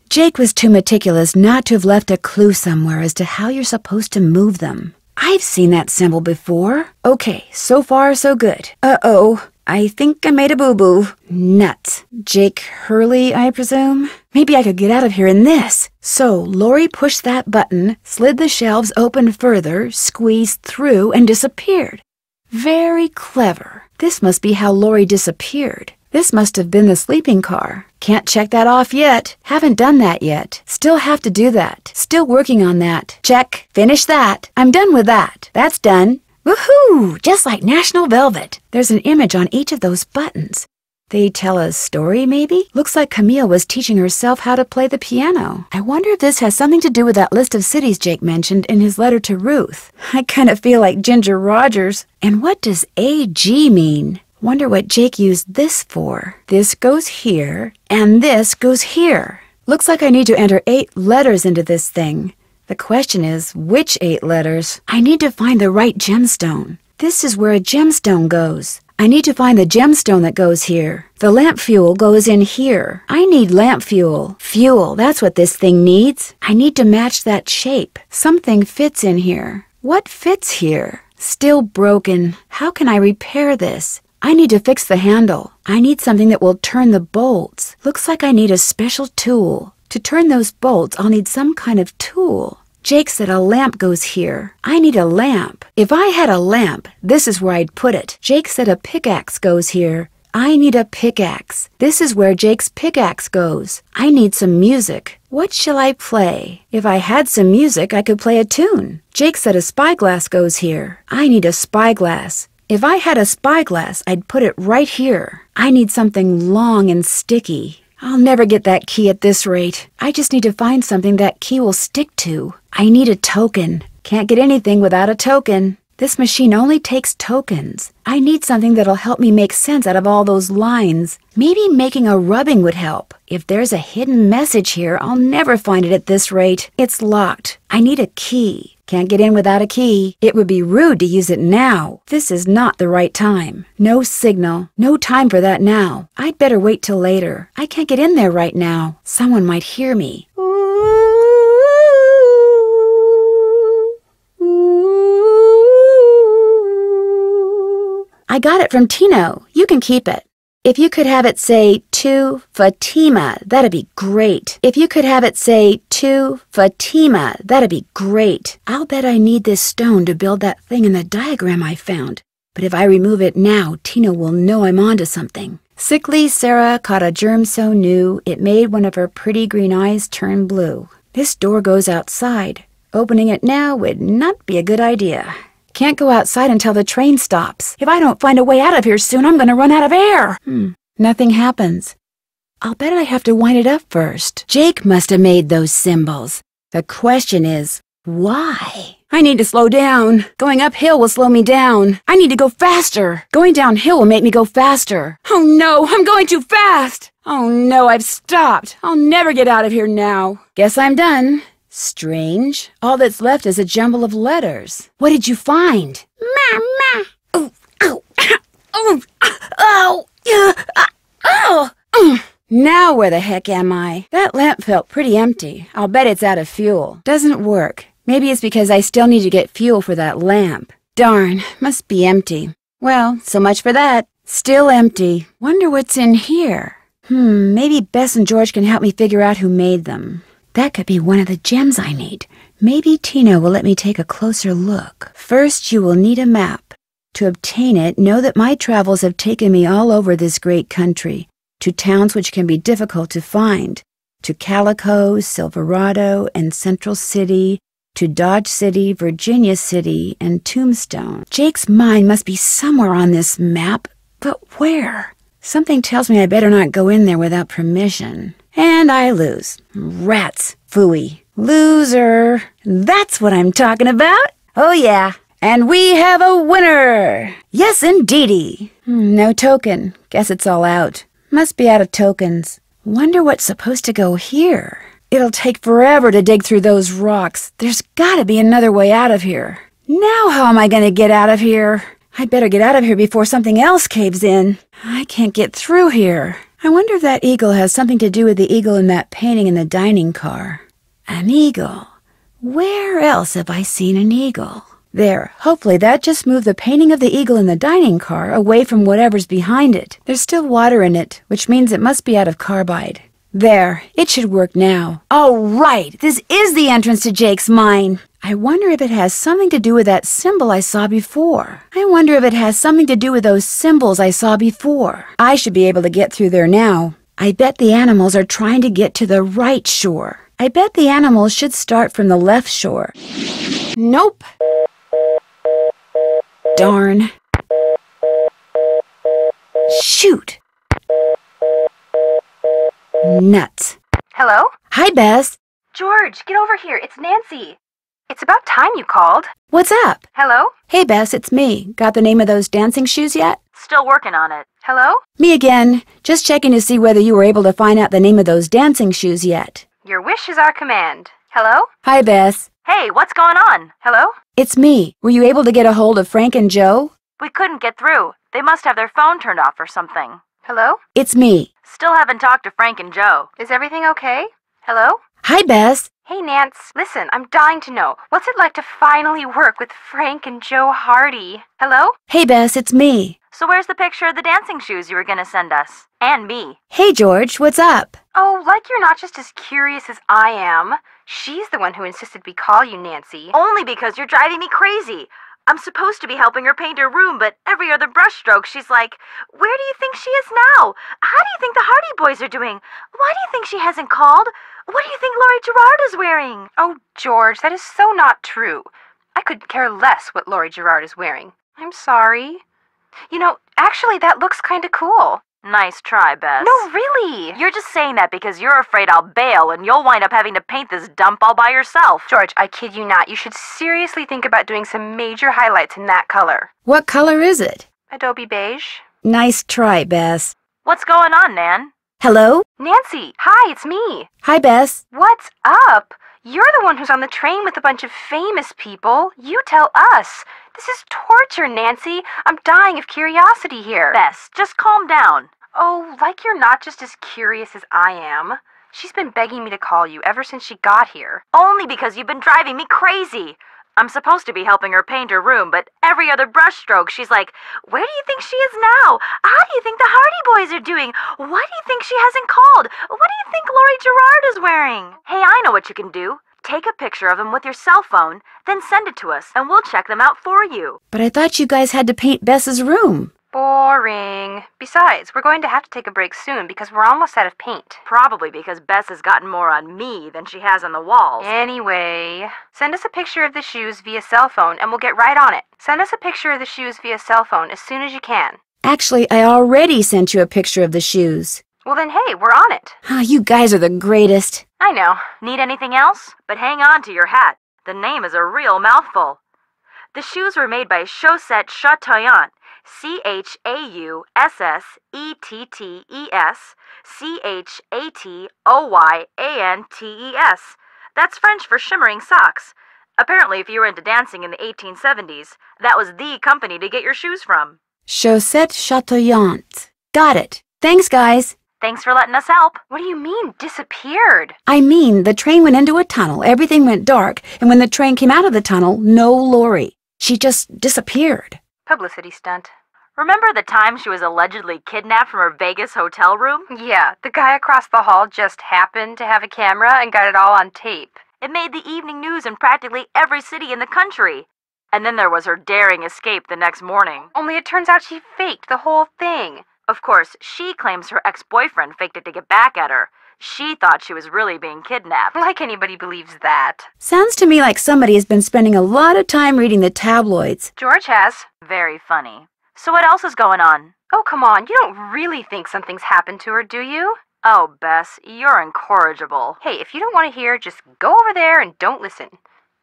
Jake was too meticulous not to have left a clue somewhere as to how you're supposed to move them. I've seen that symbol before. Okay, so far so good. Uh-oh, I think I made a boo-boo. Nuts. Jake Hurley, I presume? Maybe I could get out of here in this. So, Lori pushed that button, slid the shelves open further, squeezed through, and disappeared. Very clever. This must be how Lori disappeared. This must have been the sleeping car. Can't check that off yet. Haven't done that yet. Still have to do that. Still working on that. Check. Finish that. I'm done with that. That's done. Woohoo! Just like National Velvet. There's an image on each of those buttons. They tell a story, maybe? Looks like Camille was teaching herself how to play the piano. I wonder if this has something to do with that list of cities Jake mentioned in his letter to Ruth. I kind of feel like Ginger Rogers. And what does AG mean? Wonder what Jake used this for. This goes here, and this goes here. Looks like I need to enter eight letters into this thing. The question is, which eight letters? I need to find the right gemstone. This is where a gemstone goes. I need to find the gemstone that goes here. The lamp fuel goes in here. I need lamp fuel. Fuel, that's what this thing needs. I need to match that shape. Something fits in here. What fits here? Still broken. How can I repair this? I need to fix the handle. I need something that will turn the bolts. Looks like I need a special tool. To turn those bolts, I'll need some kind of tool. Jake said a lamp goes here. I need a lamp. If I had a lamp, this is where I'd put it. Jake said a pickaxe goes here. I need a pickaxe. This is where Jake's pickaxe goes. I need some music. What shall I play? If I had some music, I could play a tune. Jake said a spyglass goes here. I need a spyglass. If I had a spyglass, I'd put it right here. I need something long and sticky. I'll never get that key at this rate. I just need to find something that key will stick to. I need a token. Can't get anything without a token. This machine only takes tokens. I need something that'll help me make sense out of all those lines. Maybe making a rubbing would help. If there's a hidden message here, I'll never find it at this rate. It's locked. I need a key. Can't get in without a key. It would be rude to use it now. This is not the right time. No signal. No time for that now. I'd better wait till later. I can't get in there right now. Someone might hear me. I got it from Tino. You can keep it. If you could have it say to Fatima, that'd be great. If you could have it say to Fatima, that'd be great. I'll bet I need this stone to build that thing in the diagram I found. But if I remove it now, Tina will know I'm onto something. Sickly Sarah caught a germ so new it made one of her pretty green eyes turn blue. This door goes outside. Opening it now would not be a good idea. Can't go outside until the train stops. If I don't find a way out of here soon, I'm gonna run out of air. Hmm. Nothing happens. I'll bet I have to wind it up first. Jake must have made those symbols. The question is, why? I need to slow down. Going uphill will slow me down. I need to go faster. Going downhill will make me go faster. Oh no, I'm going too fast. Oh no, I've stopped. I'll never get out of here now. Guess I'm done. Strange. All that's left is a jumble of letters. What did you find? Mama. Oh, ow, oh, <coughs> oh, <coughs> oh, oh, oh, oh. Now where the heck am I? That lamp felt pretty empty. I'll bet it's out of fuel. Doesn't work. Maybe it's because I still need to get fuel for that lamp. Darn, must be empty. Well, so much for that. Still empty. Wonder what's in here. Hmm, maybe Bess and George can help me figure out who made them. That could be one of the gems I need. Maybe Tina will let me take a closer look. First, you will need a map. To obtain it, know that my travels have taken me all over this great country, to towns which can be difficult to find, to Calico, Silverado, and Central City, to Dodge City, Virginia City, and Tombstone. Jake's mine must be somewhere on this map, but where? Something tells me I better not go in there without permission. And I lose. Rats. Fooey. Loser. That's what I'm talking about. Oh, yeah. And we have a winner. Yes, indeedy. Hmm, no token. Guess it's all out. Must be out of tokens. Wonder what's supposed to go here. It'll take forever to dig through those rocks. There's gotta be another way out of here. Now how am I gonna get out of here? I'd better get out of here before something else caves in. I can't get through here. I wonder if that eagle has something to do with the eagle in that painting in the dining car. An eagle. Where else have I seen an eagle? There, hopefully that just moved the painting of the eagle in the dining car away from whatever's behind it. There's still water in it, which means it must be out of carbide. There, it should work now. Oh, right, this is the entrance to Jake's mine. I wonder if it has something to do with that symbol I saw before. I wonder if it has something to do with those symbols I saw before. I should be able to get through there now. I bet the animals are trying to get to the right shore. I bet the animals should start from the left shore. Nope. Darn. Shoot. Nuts. Hello? Hi, Bess. George, get over here. It's Nancy. It's about time you called. What's up? Hello? Hey, Bess, it's me. Got the name of those dancing shoes yet? Still working on it. Hello? Me again. Just checking to see whether you were able to find out the name of those dancing shoes yet. Your wish is our command. Hello? Hi, Bess. Hey, what's going on? Hello? It's me. Were you able to get a hold of Frank and Joe? We couldn't get through. They must have their phone turned off or something. Hello? It's me. Still haven't talked to Frank and Joe. Is everything okay? Hello? Hi, Bess. Hey, Nance. Listen, I'm dying to know. What's it like to finally work with Frank and Joe Hardy? Hello? Hey, Bess, it's me. So where's the picture of the dancing shoes you were gonna send us? And me. Hey, George, what's up? Oh, like you're not just as curious as I am. She's the one who insisted we call you Nancy. Only because you're driving me crazy. I'm supposed to be helping her paint her room, but every other brushstroke she's like, Where do you think she is now? How do you think the Hardy Boys are doing? Why do you think she hasn't called? What do you think Lori Girard is wearing? Oh, George, that is so not true. I could care less what Lori Girard is wearing. I'm sorry. You know, actually, that looks kind of cool. Nice try, Bess. No, really. You're just saying that because you're afraid I'll bail and you'll wind up having to paint this dump all by yourself. George, I kid you not. You should seriously think about doing some major highlights in that color. What color is it? Adobe beige. Nice try, Bess. What's going on, Nan? Hello? Nancy, hi, it's me. Hi, Bess. What's up? You're the one who's on the train with a bunch of famous people. You tell us. This is torture, Nancy. I'm dying of curiosity here. Bess, just calm down. Oh, like you're not just as curious as I am. She's been begging me to call you ever since she got here. Only because you've been driving me crazy. I'm supposed to be helping her paint her room, but every other brushstroke she's like, Where do you think she is now? How do you think the Hardy Boys are doing? Why do you think she hasn't called? What do you think Lori Girard is wearing? Hey, I know what you can do. Take a picture of them with your cell phone, then send it to us, and we'll check them out for you. But I thought you guys had to paint Bess's room. Boring. Besides, we're going to have to take a break soon because we're almost out of paint. Probably because Bess has gotten more on me than she has on the walls. Anyway, send us a picture of the shoes via cell phone and we'll get right on it. Send us a picture of the shoes via cell phone as soon as you can. Actually, I already sent you a picture of the shoes. Well, then, hey, we're on it. Ah, you guys are the greatest. I know. Need anything else? But hang on to your hat. The name is a real mouthful. The shoes were made by Chaussettes Chatoyantes. C H A U S S E T T E S C H A T O Y A N T E S. That's French for shimmering socks. Apparently, if you were into dancing in the 1870s, that was the company to get your shoes from. Chaussettes Chatoyantes. Got it. Thanks, guys. Thanks for letting us help. What do you mean, disappeared? I mean, the train went into a tunnel, everything went dark, and when the train came out of the tunnel, no Lori. She just disappeared. Publicity stunt. Remember the time she was allegedly kidnapped from her Vegas hotel room? <laughs> Yeah, the guy across the hall just happened to have a camera and got it all on tape. It made the evening news in practically every city in the country. And then there was her daring escape the next morning. Only it turns out she faked the whole thing. Of course, she claims her ex boyfriend faked it to get back at her. She thought she was really being kidnapped. Like anybody believes that. Sounds to me like somebody has been spending a lot of time reading the tabloids. George has. Very funny. So what else is going on? Oh, come on. You don't really think something's happened to her, do you? Oh, Bess, you're incorrigible. Hey, if you don't want to hear, just go over there and don't listen.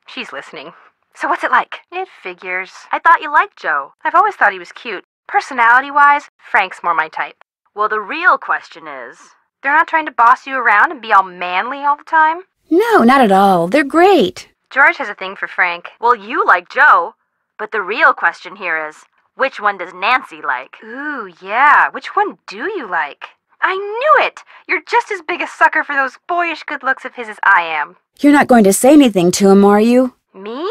She's listening. So what's it like? It figures. I thought you liked Joe. I've always thought he was cute. Personality wise, Frank's more my type. Well, the real question is they're not trying to boss you around and be all manly all the time? No, not at all. They're great. George has a thing for Frank. Well, you like Joe. But the real question here is Which one does Nancy like? Ooh, yeah. Which one do you like? I knew it! You're just as big a sucker for those boyish good looks of his as I am. You're not going to say anything to him, are you? Me?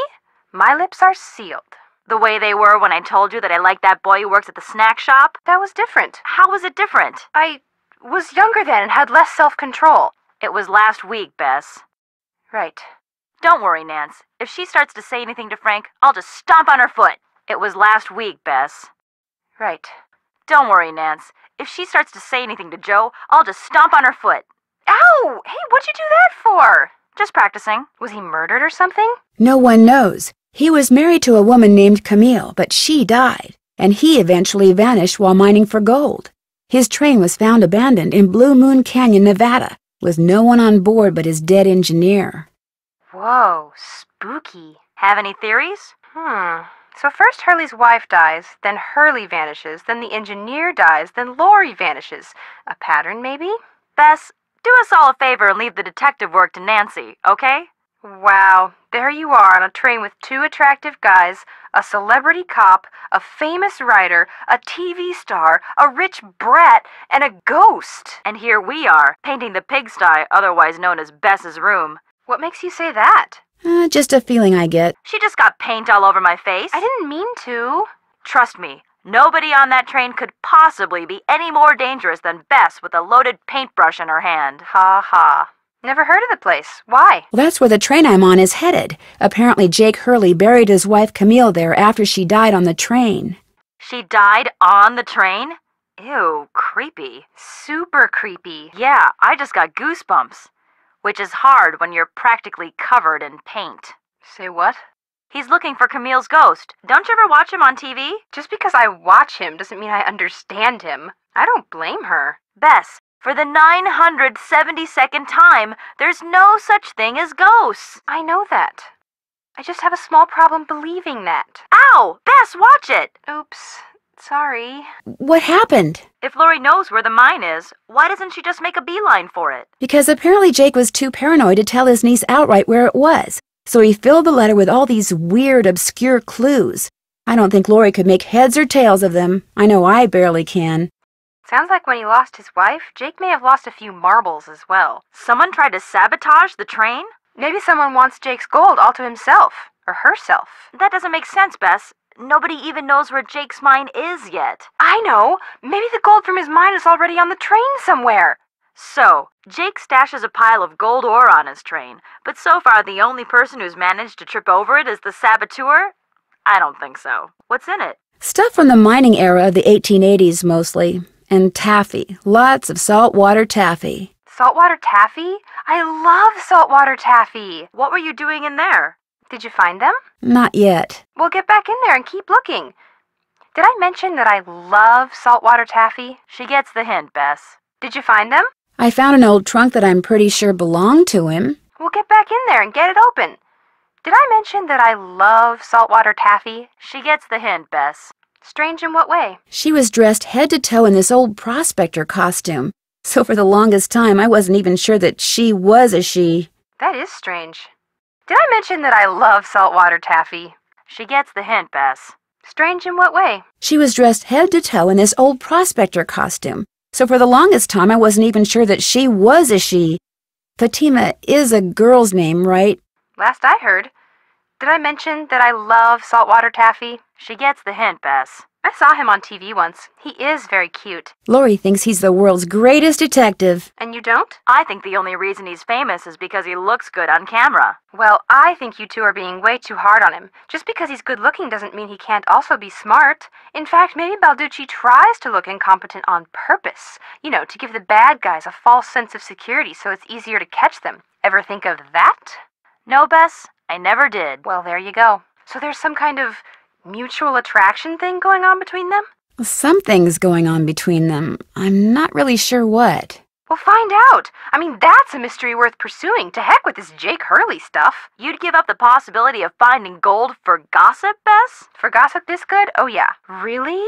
My lips are sealed. The way they were when I told you that I liked that boy who works at the snack shop? That was different. How was it different? I was younger then and had less self control. It was last week, Bess. Right. Don't worry, Nance. If she starts to say anything to Frank, I'll just stomp on her foot. It was last week, Bess. Right. Don't worry, Nance. If she starts to say anything to Joe, I'll just stomp on her foot. Ow! Hey, what'd you do that for? Just practicing. Was he murdered or something? No one knows. He was married to a woman named Camille, but she died, and he eventually vanished while mining for gold. His train was found abandoned in Blue Moon Canyon, Nevada, with no one on board but his dead engineer. Whoa, spooky. Have any theories? Hmm. So first Hurley's wife dies, then Hurley vanishes, then the engineer dies, then Lori vanishes. A pattern, maybe? Bess, do us all a favor and leave the detective work to Nancy, okay? Wow, there you are on a train with two attractive guys, a celebrity cop, a famous writer, a TV star, a rich brat, and a ghost. And here we are, painting the pigsty, otherwise known as Bess's room. What makes you say that? Uh, just a feeling I get. She just got paint all over my face. I didn't mean to. Trust me, nobody on that train could possibly be any more dangerous than Bess with a loaded paintbrush in her hand. Ha ha. Never heard of the place. Why? Well, that's where the train I'm on is headed. Apparently, Jake Hurley buried his wife Camille there after she died on the train. She died on the train? Ew, creepy. Super creepy. Yeah, I just got goosebumps. Which is hard when you're practically covered in paint. Say what? He's looking for Camille's ghost. Don't you ever watch him on TV? Just because I watch him doesn't mean I understand him. I don't blame her. Bess, for the 972nd time, there's no such thing as ghosts. I know that. I just have a small problem believing that. Ow! Bess, watch it! Oops. Sorry. What happened? If Lori knows where the mine is, why doesn't she just make a beeline for it? Because apparently Jake was too paranoid to tell his niece outright where it was. So he filled the letter with all these weird, obscure clues. I don't think Lori could make heads or tails of them. I know I barely can. Sounds like when he lost his wife, Jake may have lost a few marbles as well. Someone tried to sabotage the train? Maybe someone wants Jake's gold all to himself. Or herself. That doesn't make sense, Bess. Nobody even knows where Jake's mine is yet. I know. Maybe the gold from his mine is already on the train somewhere. So, Jake stashes a pile of gold ore on his train, but so far the only person who's managed to trip over it is the saboteur? I don't think so. What's in it? Stuff from the mining era of the 1880s mostly and taffy. Lots of saltwater taffy. Saltwater taffy? I love saltwater taffy. What were you doing in there? Did you find them? Not yet. Well, get back in there and keep looking. Did I mention that I love saltwater taffy? She gets the hint, Bess. Did you find them? I found an old trunk that I'm pretty sure belonged to him. Well, get back in there and get it open. Did I mention that I love saltwater taffy? She gets the hint, Bess. Strange in what way? She was dressed head to toe in this old prospector costume. So for the longest time, I wasn't even sure that she was a she. That is strange. Did I mention that I love saltwater taffy? She gets the hint, Bess. Strange in what way? She was dressed head to toe in this old prospector costume. So for the longest time, I wasn't even sure that she was a she. Fatima is a girl's name, right? Last I heard. Did I mention that I love saltwater taffy? She gets the hint, Bess. I saw him on TV once. He is very cute. Lori thinks he's the world's greatest detective. And you don't? I think the only reason he's famous is because he looks good on camera. Well, I think you two are being way too hard on him. Just because he's good looking doesn't mean he can't also be smart. In fact, maybe Balducci tries to look incompetent on purpose. You know, to give the bad guys a false sense of security so it's easier to catch them. Ever think of that? No, Bess, I never did. Well, there you go. So there's some kind of mutual attraction thing going on between them? Something's going on between them. I'm not really sure what. Well, find out. I mean, that's a mystery worth pursuing. To heck with this Jake Hurley stuff. You'd give up the possibility of finding gold for gossip, Bess? For gossip this good? Oh, yeah. Really?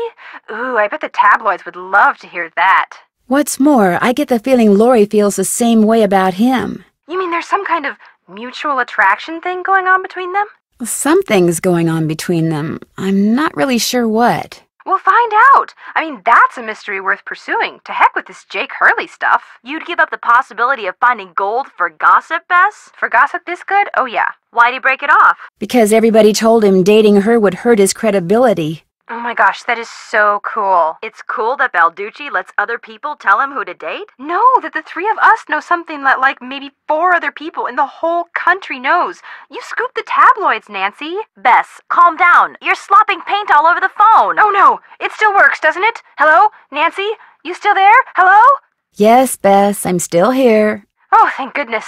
Ooh, I bet the tabloids would love to hear that. What's more, I get the feeling Lori feels the same way about him. You mean there's some kind of mutual attraction thing going on between them? Something's going on between them. I'm not really sure what. We'll find out. I mean, that's a mystery worth pursuing. To heck with this Jake Hurley stuff. You'd give up the possibility of finding gold for gossip, Bess? For gossip this good? Oh, yeah. Why'd he break it off? Because everybody told him dating her would hurt his credibility. Oh my gosh, that is so cool. It's cool that Balducci lets other people tell him who to date? No, that the three of us know something that like maybe four other people in the whole country knows. You scooped the tabloids, Nancy. Bess, calm down. You're slopping paint all over the phone. Oh no, it still works, doesn't it? Hello? Nancy? You still there? Hello? Yes, Bess, I'm still here. Oh, thank goodness.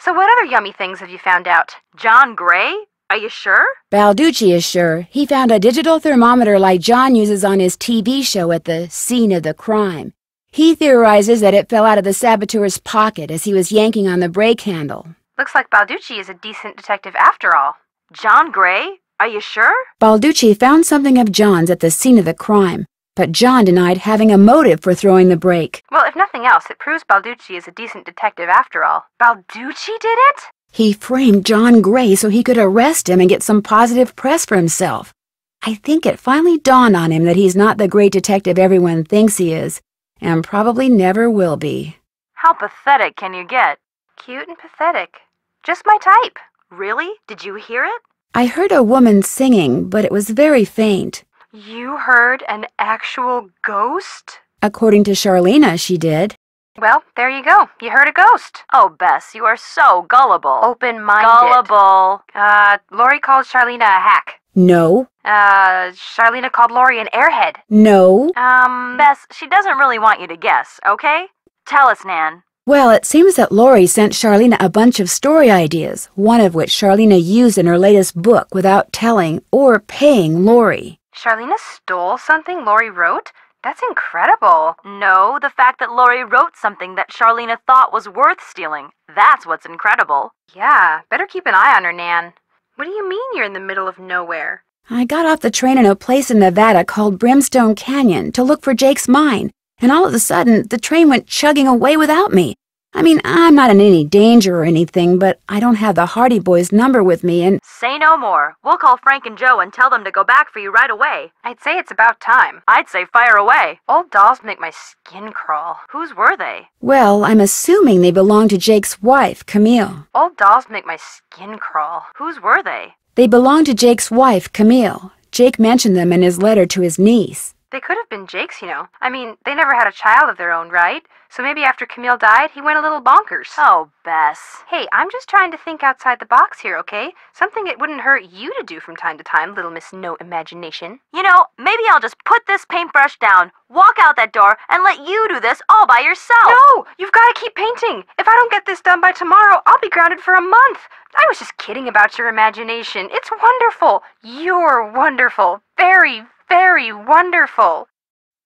So what other yummy things have you found out? John Gray? Are you sure? Balducci is sure. He found a digital thermometer like John uses on his TV show at the scene of the crime. He theorizes that it fell out of the saboteur's pocket as he was yanking on the brake handle. Looks like Balducci is a decent detective after all. John Gray? Are you sure? Balducci found something of John's at the scene of the crime, but John denied having a motive for throwing the brake. Well, if nothing else, it proves Balducci is a decent detective after all. Balducci did it? He framed John Gray so he could arrest him and get some positive press for himself. I think it finally dawned on him that he's not the great detective everyone thinks he is, and probably never will be. How pathetic can you get? Cute and pathetic. Just my type. Really? Did you hear it? I heard a woman singing, but it was very faint. You heard an actual ghost? According to Charleena, she did. Well, there you go. You heard a ghost. Oh, Bess, you are so gullible. Open-minded. Gullible. Uh, Lori called Charleena a hack. No. Uh, Charleena called Lori an airhead. No. Um, Bess, she doesn't really want you to guess, okay? Tell us, Nan. Well, it seems that Lori sent Charleena a bunch of story ideas, one of which Charleena used in her latest book without telling or paying Lori. Charleena stole something Lori wrote? That's incredible. No, the fact that Lori wrote something that Charleena thought was worth stealing. That's what's incredible. Yeah, better keep an eye on her, Nan. What do you mean you're in the middle of nowhere? I got off the train in a place in Nevada called Brimstone Canyon to look for Jake's mine, and all of a sudden, the train went chugging away without me. I mean, I'm not in any danger or anything, but I don't have the Hardy Boys' number with me, and. Say no more. We'll call Frank and Joe and tell them to go back for you right away. I'd say it's about time. I'd say fire away. Old dolls make my skin crawl. Whose were they? Well, I'm assuming they belong to Jake's wife, Camille. Old dolls make my skin crawl. Whose were they? They belong to Jake's wife, Camille. Jake mentioned them in his letter to his niece. They could have been Jake's, you know. I mean, they never had a child of their own, right? So maybe after Camille died, he went a little bonkers. Oh, Bess. Hey, I'm just trying to think outside the box here, okay? Something it wouldn't hurt you to do from time to time, little Miss No Imagination. You know, maybe I'll just put this paintbrush down, walk out that door, and let you do this all by yourself. No! You've got to keep painting. If I don't get this done by tomorrow, I'll be grounded for a month. I was just kidding about your imagination. It's wonderful. You're wonderful. Very, very wonderful.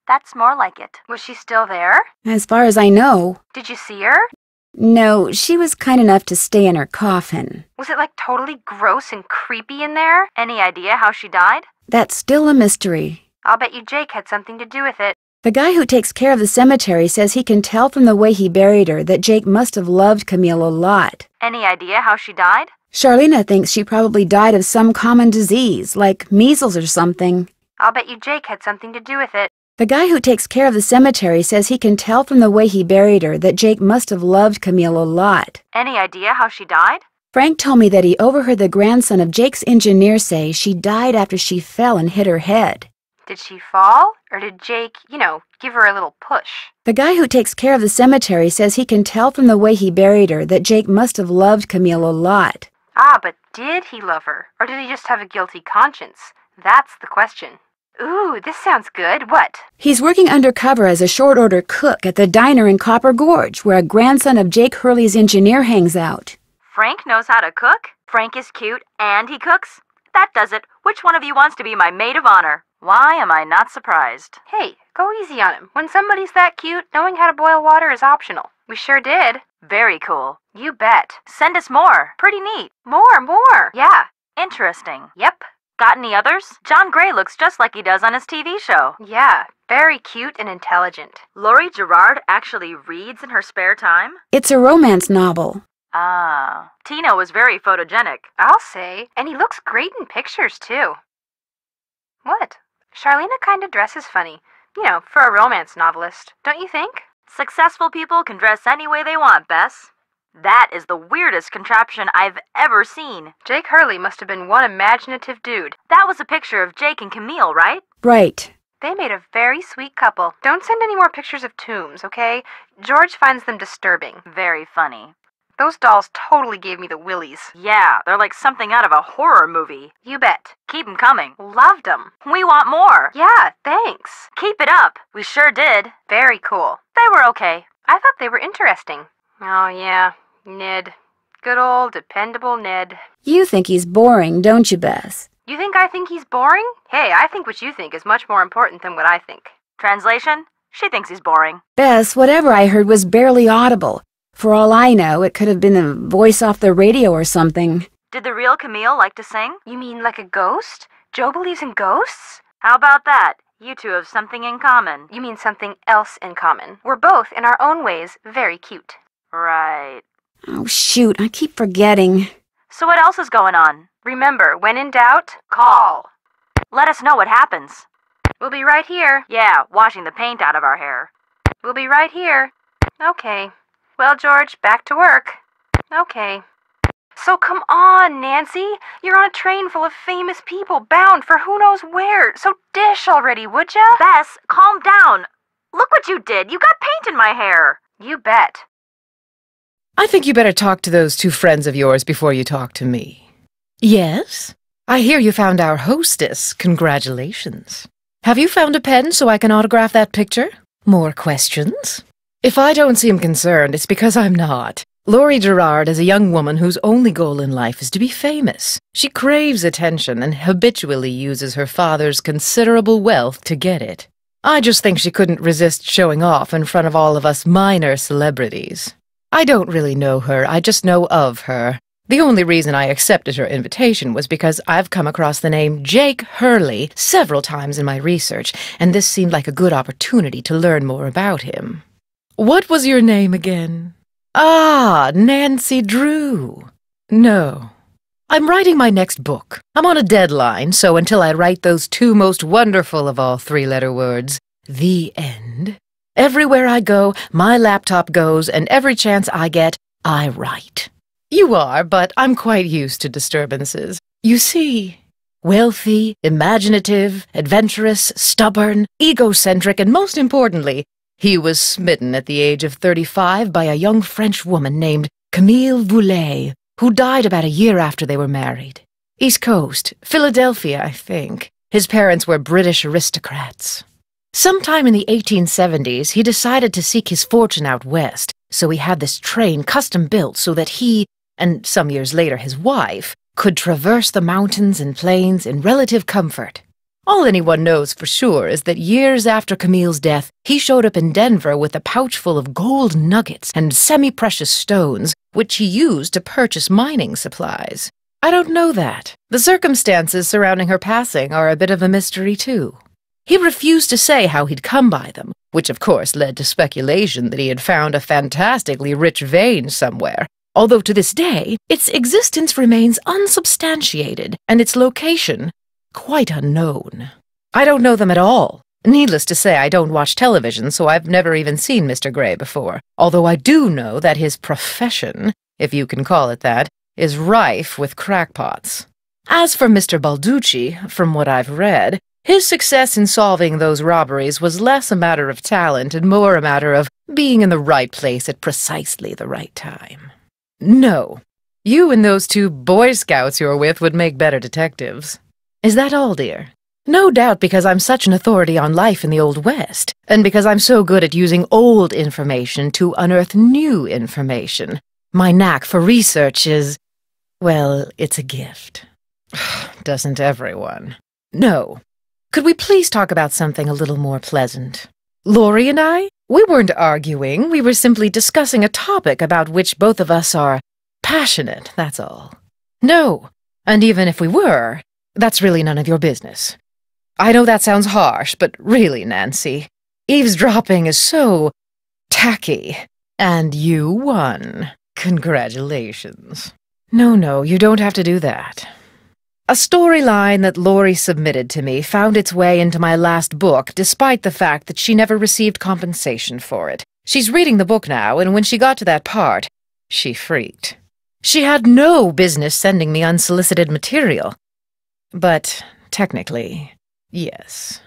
That's more like it. Was she still there? As far as I know. Did you see her? No, she was kind enough to stay in her coffin. Was it like totally gross and creepy in there? Any idea how she died? That's still a mystery. I'll bet you Jake had something to do with it. The guy who takes care of the cemetery says he can tell from the way he buried her that Jake must have loved Camille a lot. Any idea how she died? Charleena thinks she probably died of some common disease, like measles or something. I'll bet you Jake had something to do with it. The guy who takes care of the cemetery says he can tell from the way he buried her that Jake must have loved Camille a lot. Any idea how she died? Frank told me that he overheard the grandson of Jake's engineer say she died after she fell and hit her head. Did she fall? Or did Jake, you know, give her a little push? The guy who takes care of the cemetery says he can tell from the way he buried her that Jake must have loved Camille a lot. Ah, but did he love her? Or did he just have a guilty conscience? That's the question. Ooh, this sounds good. What? He's working undercover as a short order cook at the diner in Copper Gorge, where a grandson of Jake Hurley's engineer hangs out. Frank knows how to cook? Frank is cute and he cooks? That does it. Which one of you wants to be my maid of honor? Why am I not surprised? Hey, go easy on him. When somebody's that cute, knowing how to boil water is optional. We sure did. Very cool. You bet. Send us more. Pretty neat. More, more. Yeah. Interesting. Yep. Got any others? John Gray looks just like he does on his TV show. Yeah, very cute and intelligent. Lori Girard actually reads in her spare time? It's a romance novel. Ah, Tino was very photogenic. I'll say. And he looks great in pictures, too. What? Charleena kinda dresses funny. You know, for a romance novelist, don't you think? Successful people can dress any way they want, Bess. That is the weirdest contraption I've ever seen. Jake Hurley must have been one imaginative dude. That was a picture of Jake and Camille, right? Right. They made a very sweet couple. Don't send any more pictures of tombs, okay? George finds them disturbing. Very funny. Those dolls totally gave me the willies. Yeah, they're like something out of a horror movie. You bet. Keep 'em coming. Loved 'em. We want more. Yeah, thanks. Keep it up. We sure did. Very cool. They were okay. I thought they were interesting. Oh, yeah. Ned. Good old dependable Ned. You think he's boring, don't you, Bess? You think I think he's boring? Hey, I think what you think is much more important than what I think. Translation? She thinks he's boring. Bess, whatever I heard was barely audible. For all I know, it could have been a voice off the radio or something. Did the real Camille like to sing? You mean like a ghost? Joe believes in ghosts? How about that? You two have something in common. You mean something else in common. We're both, in our own ways, very cute. Right. Oh, shoot, I keep forgetting. So what else is going on? Remember, when in doubt, call. Let us know what happens. We'll be right here. Yeah, washing the paint out of our hair. We'll be right here. Okay. Well, George, back to work. Okay. So come on, Nancy. You're on a train full of famous people bound for who knows where. So dish already, would ya? Bess, calm down. Look what you did. You got paint in my hair. You bet. I think you better talk to those two friends of yours before you talk to me. Yes? I hear you found our hostess. Congratulations. Have you found a pen so I can autograph that picture? More questions? If I don't seem concerned, it's because I'm not. Lori Girard is a young woman whose only goal in life is to be famous. She craves attention and habitually uses her father's considerable wealth to get it. I just think she couldn't resist showing off in front of all of us minor celebrities. I don't really know her, I just know of her. The only reason I accepted her invitation was because I've come across the name Jake Hurley several times in my research, and this seemed like a good opportunity to learn more about him. What was your name again? Ah, Nancy Drew. No. I'm writing my next book. I'm on a deadline, so until I write those two most wonderful of all three-letter words, the end, everywhere I go, my laptop goes, and every chance I get, I write. You are, but I'm quite used to disturbances. You see, wealthy, imaginative, adventurous, stubborn, egocentric, and most importantly, he was smitten at the age of 35 by a young French woman named Camille Voulet, who died about a year after they were married. East Coast, Philadelphia, I think. His parents were British aristocrats. Sometime in the 1870s, he decided to seek his fortune out west, so he had this train custom built so that he, and some years later his wife, could traverse the mountains and plains in relative comfort. All anyone knows for sure is that years after Camille's death, he showed up in Denver with a pouch full of gold nuggets and semi-precious stones, which he used to purchase mining supplies. I don't know that. The circumstances surrounding her passing are a bit of a mystery, too. He refused to say how he'd come by them, which of course led to speculation that he had found a fantastically rich vein somewhere, although to this day, its existence remains unsubstantiated and its location quite unknown. I don't know them at all. Needless to say, I don't watch television, so I've never even seen Mr. Gray before, although I do know that his profession, if you can call it that, is rife with crackpots. As for Mr. Balducci, from what I've read, his success in solving those robberies was less a matter of talent and more a matter of being in the right place at precisely the right time. No, you and those two Boy Scouts you're with would make better detectives. Is that all, dear? No doubt because I'm such an authority on life in the Old West, and because I'm so good at using old information to unearth new information. My knack for research is, well, it's a gift. <sighs> Doesn't everyone? No. Could we please talk about something a little more pleasant? Lori and I? We weren't arguing, we were simply discussing a topic about which both of us are passionate, that's all. No, and even if we were, that's really none of your business. I know that sounds harsh, but really, Nancy, eavesdropping is so tacky. And you won. Congratulations. No, no, you don't have to do that. A storyline that Lori submitted to me found its way into my last book, despite the fact that she never received compensation for it. She's reading the book now, and when she got to that part, she freaked. She had no business sending me unsolicited material. But technically, yes.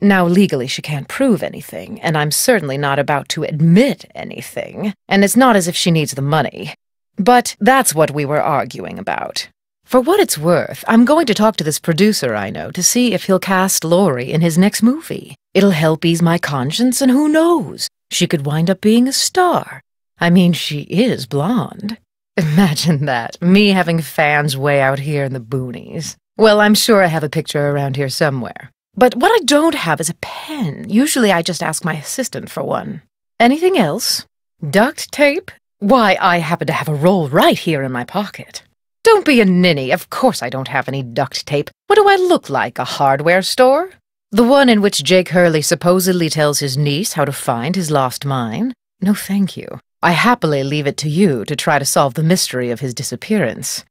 Now, legally, she can't prove anything, and I'm certainly not about to admit anything, and it's not as if she needs the money. But that's what we were arguing about. For what it's worth, I'm going to talk to this producer I know to see if he'll cast Lori in his next movie. It'll help ease my conscience, and who knows? She could wind up being a star. I mean, she is blonde. <laughs> Imagine that, me having fans way out here in the boonies. Well, I'm sure I have a picture around here somewhere. But what I don't have is a pen. Usually I just ask my assistant for one. Anything else? Duct tape? Why, I happen to have a roll right here in my pocket. Don't be a ninny. Of course I don't have any duct tape. What do I look like, a hardware store? The one in which Jake Hurley supposedly tells his niece how to find his lost mine? No, thank you. I happily leave it to you to try to solve the mystery of his disappearance.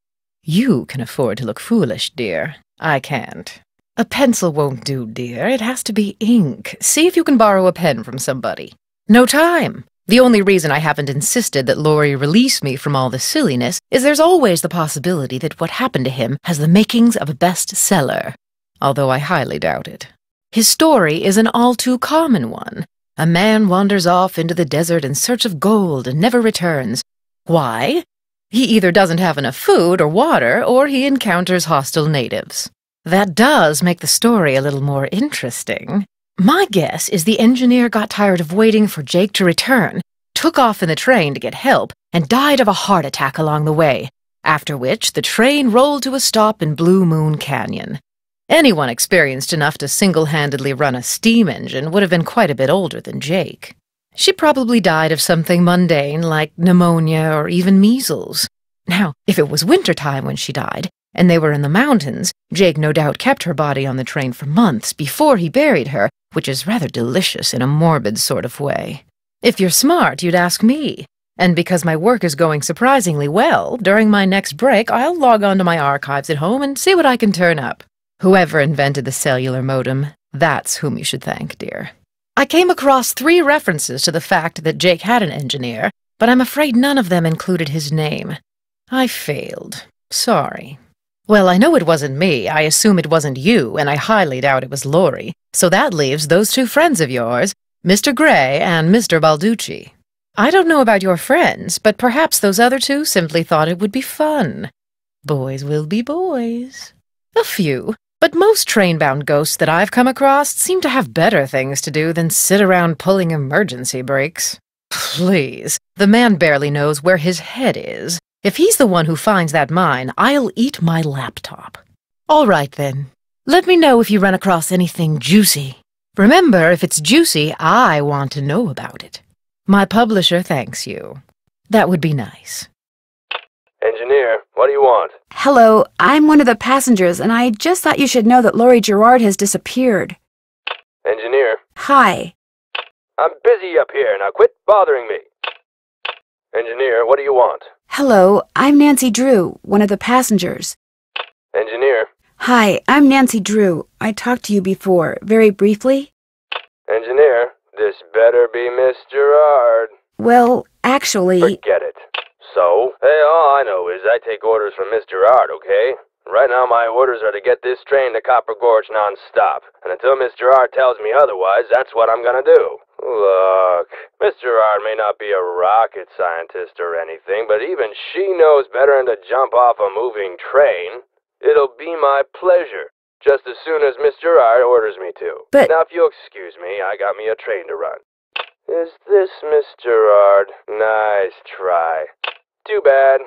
You can afford to look foolish, dear. I can't. A pencil won't do, dear. It has to be ink. See if you can borrow a pen from somebody. No time. The only reason I haven't insisted that Lori release me from all this silliness is there's always the possibility that what happened to him has the makings of a bestseller, although I highly doubt it. His story is an all too common one. A man wanders off into the desert in search of gold and never returns. Why? He either doesn't have enough food or water, or he encounters hostile natives. That does make the story a little more interesting. My guess is the engineer got tired of waiting for Jake to return, took off in the train to get help, and died of a heart attack along the way, after which the train rolled to a stop in Blue Moon Canyon. Anyone experienced enough to single-handedly run a steam engine would have been quite a bit older than Jake. She probably died of something mundane like pneumonia or even measles. Now, if it was wintertime when she died, and they were in the mountains, Jake no doubt kept her body on the train for months before he buried her, which is rather delicious in a morbid sort of way. If you're smart, you'd ask me. And because my work is going surprisingly well, during my next break, I'll log on to my archives at home and see what I can turn up. Whoever invented the cellular modem, that's whom you should thank, dear. I came across three references to the fact that Jake had an engineer, but I'm afraid none of them included his name. I failed. Sorry. Well, I know it wasn't me. I assume it wasn't you, and I highly doubt it was Lori. So that leaves those two friends of yours, Mr. Gray and Mr. Balducci. I don't know about your friends, but perhaps those other two simply thought it would be fun. Boys will be boys. A few, but most train-bound ghosts that I've come across seem to have better things to do than sit around pulling emergency brakes. Please, the man barely knows where his head is, if he's the one who finds that mine, I'll eat my laptop. All right, then. Let me know if you run across anything juicy. Remember, if it's juicy, I want to know about it. My publisher thanks you. That would be nice. Engineer, what do you want? Hello, I'm one of the passengers, and I just thought you should know that Lori Girard has disappeared. Engineer, Hi. I'm busy up here. Now quit bothering me. Engineer, what do you want? Hello, I'm Nancy Drew, one of the passengers. Engineer, Hi, I'm Nancy Drew. I talked to you before, very briefly. engineer, this better be Miss Girard. Well, actually, Forget it. So? Hey, all I know is I take orders from Miss Girard, okay? Right now my orders are to get this train to Copper Gorge non-stop. And until Miss Girard tells me otherwise, that's what I'm gonna do. Look, Miss Girard may not be a rocket scientist or anything, but even she knows better than to jump off a moving train. It'll be my pleasure, just as soon as Miss Girard orders me to. But- Now, if you'll excuse me, I got me a train to run. Is this Miss Girard? Nice try. Too bad.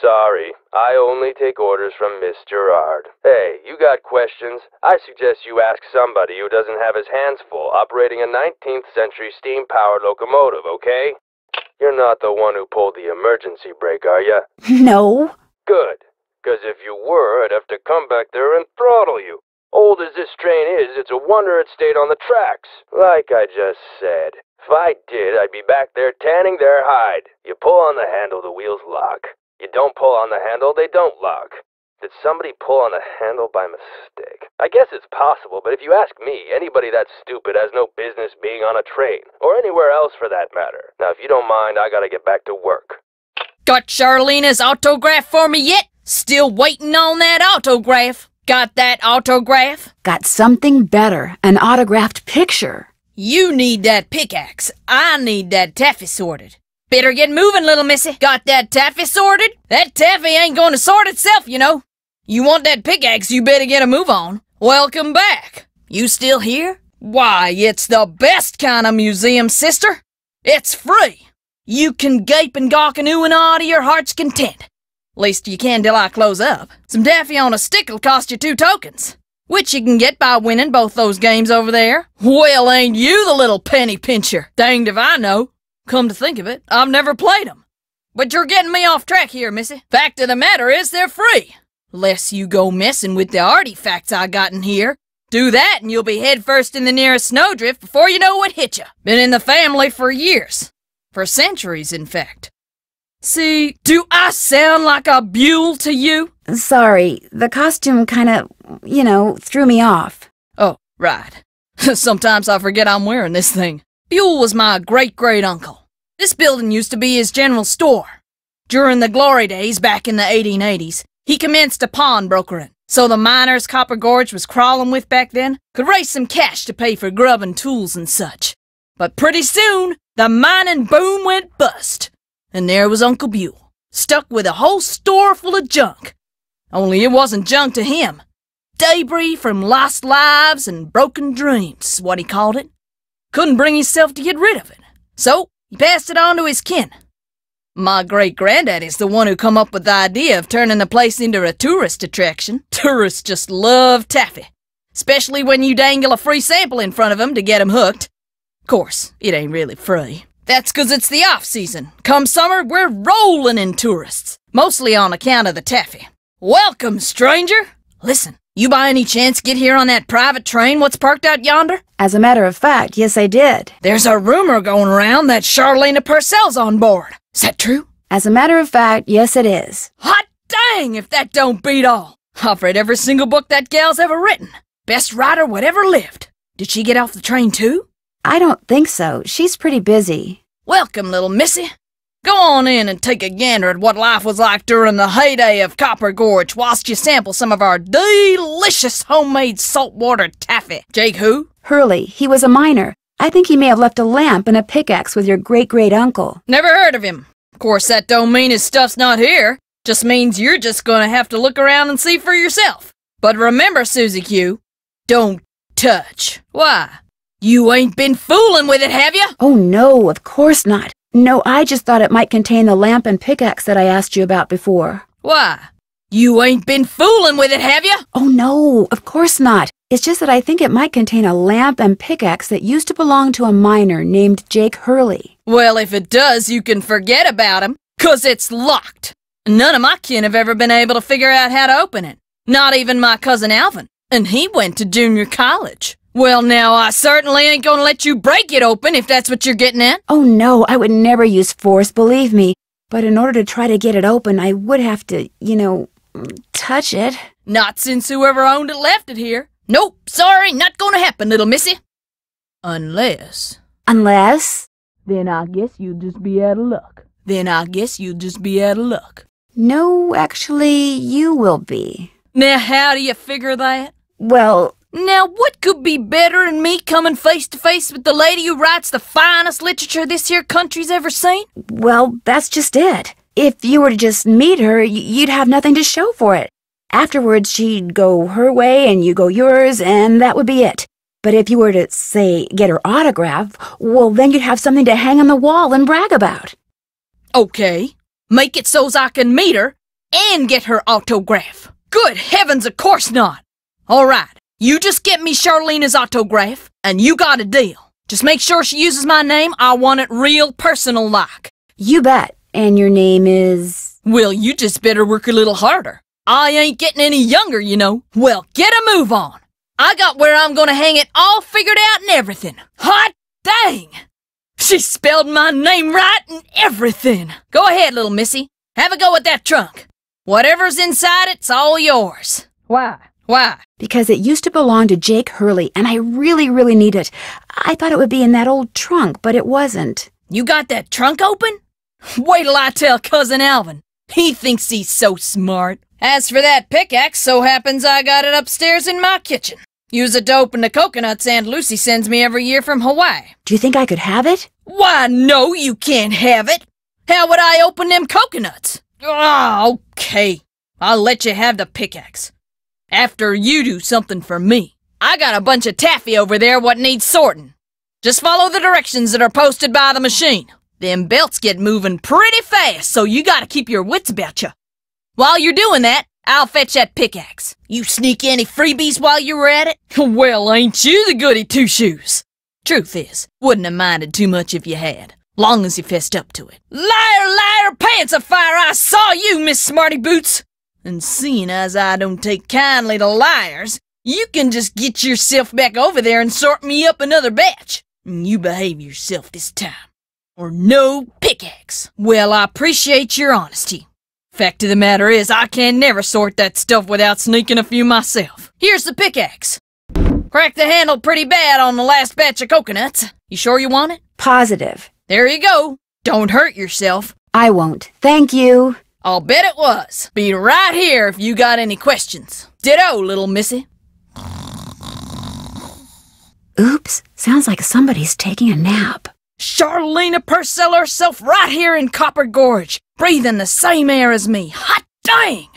Sorry, I only take orders from Miss Girard. Hey, you got questions? I suggest you ask somebody who doesn't have his hands full operating a 19th century steam powered locomotive, okay? You're not the one who pulled the emergency brake, are you? <laughs> no. Good. 'Cause if you were, I'd have to come back there and throttle you. Old as this train is, it's a wonder it stayed on the tracks. Like I just said, if I did, I'd be back there tanning their hide. You pull on the handle, the wheels lock. You don't pull on the handle, they don't lock. Did somebody pull on the handle by mistake? I guess it's possible, but if you ask me, anybody that stupid has no business being on a train, or anywhere else for that matter. Now, if you don't mind, I gotta get back to work. Got Charleena's autograph for me yet? Still waiting on that autograph. Got that autograph? Got something better an autographed picture. You need that pickaxe. I need that taffy sorted. Better get moving, little missy. Got that taffy sorted? That taffy ain't gonna sort itself, you know. You want that pickaxe, you better get a move on. Welcome back. You still here? Why, it's the best kind of museum, sister. It's free. You can gape and gawk and ooh and ah to your heart's content. Least you can till I close up. Some taffy on a stick'll cost you two tokens, which you can get by winning both those games over there. Well, ain't you the little penny pincher? Danged if I know. Come to think of it, I've never played played 'em. But you're getting me off track here, missy. Fact of the matter is, they're free. Less you go messing with the artifacts I got in here. Do that and you'll be head first in the nearest snowdrift before you know what hit you. Been in the family for years. For centuries, in fact. See, do I sound like a Buell to you? Sorry, the costume kinda, you know, threw me off. Oh, right. <laughs> Sometimes I forget I'm wearing this thing. Buell was my great-great uncle. This building used to be his general store. During the glory days back in the 1880s, he commenced a pawnbrokering, so the miners Copper Gorge was crawling with back then could raise some cash to pay for grub and tools and such. But pretty soon, the mining boom went bust, and there was Uncle Buell, stuck with a whole store full of junk. Only it wasn't junk to him. Debris from lost lives and broken dreams, what he called it. Couldn't bring himself to get rid of it, so he passed it on to his kin. My great granddaddy's the one who come up with the idea of turning the place into a tourist attraction. <laughs> Tourists just love taffy, especially when you dangle a free sample in front of of 'em to get get 'em hooked. Course, it ain't really free. That's 'cause it's the off season. Come summer, we're rolling in tourists, mostly on account of the taffy. Welcome, stranger. Listen, you by any chance get here on that private train what's parked out yonder? As a matter of fact, yes, I did. There's a rumor going around that Charleena Purcell's on board. Is that true? As a matter of fact, yes, it is. Hot dang if that don't beat all. I've read every single book that gal's ever written. Best writer whatever lived. Did she get off the train too? I don't think so. She's pretty busy. Welcome, little missy. Go on in and take a gander at what life was like during the heyday of Copper Gorge whilst you sample some of our delicious homemade saltwater taffy. Jake who? Hurley, he was a miner. I think he may have left a lamp and a pickaxe with your great-great-uncle. Never heard of him. Of course, that don't mean his stuff's not here. Just means you're just gonna have to look around and see for yourself. But remember, Susie Q, don't touch. Why? You ain't been fooling with it, have you? Oh, no, of course not. No, I just thought it might contain the lamp and pickaxe that I asked you about before. Why? You ain't been fooling with it, have you? Oh, no, of course not. It's just that I think it might contain a lamp and pickaxe that used to belong to a miner named Jake Hurley. Well, if it does, you can forget about him, 'cause it's locked. None of my kin have ever been able to figure out how to open it. Not even my cousin Alvin, and he went to junior college. Well, now, I certainly ain't gonna let you break it open if that's what you're getting at. Oh, no, I would never use force, believe me. But in order to try to get it open, I would have to, you know, touch it. Not since whoever owned it left it here. Nope, sorry, not gonna happen, little missy. Unless. Unless? Then I guess you'll just be out of luck. Then I guess you'll just be out of luck. No, actually, you will be. Now, how do you figure that? Well, Now, what could be better than me coming face to face with the lady who writes the finest literature this here country's ever seen? well, that's just it. If you were to just meet her, you'd have nothing to show for it. Afterwards, she'd go her way and you go yours, and that would be it. But if you were to, say, get her autograph, well, then you'd have something to hang on the wall and brag about. Okay, make it so's I can meet her and get her autograph. Good heavens, of course not. All right, you just get me Charleena's autograph, and you got a deal. Just make sure she uses my name. I want it real personal like. You bet. And your name is. Well, you just better work a little harder. I ain't getting any younger, you know. Well, get a move on. I got where I'm gonna hang it all figured out and everything. Hot dang! She spelled my name right and everything. Go ahead, little missy. Have a go at that trunk. Whatever's inside it's all yours. Why? Why? Because it used to belong to Jake Hurley, and I really, really need it. I thought it would be in that old trunk, but it wasn't. You got that trunk open? Wait till I tell Cousin Alvin. He thinks he's so smart. As for that pickaxe, so happens I got it upstairs in my kitchen. Use it to open the coconuts Aunt Lucy sends me every year from Hawaii. Do you think I could have it? Why, no, you can't have it. How would I open them coconuts? Ah, okay. I'll let you have the pickaxe. After you do something for me. I got a bunch of taffy over there what needs sorting. Just follow the directions that are posted by the machine. Them belts get moving pretty fast, so you gotta keep your wits about you. While you're doing that, I'll fetch that pickaxe. You sneak any freebies while you were at it? <laughs> Well, ain't you the goody two-shoes? Truth is, wouldn't have minded too much if you had, long as you fessed up to it. Liar, liar, pants afire, I saw you, Miss Smarty Boots! And seeing as I don't take kindly to liars, you can just get yourself back over there and sort me up another batch. And you behave yourself this time. Or no pickaxe. Well, I appreciate your honesty. Fact of the matter is, I can never sort that stuff without sneaking a few myself. Here's the pickaxe. Cracked the handle pretty bad on the last batch of coconuts. You sure you want it? Positive. There you go. Don't hurt yourself. I won't. Thank you. I'll bet it was. Be right here if you got any questions. Ditto, little missy. Oops. Sounds like somebody's taking a nap. Charleena Purcell herself right here in Copper Gorge, breathing the same air as me. Hot dang!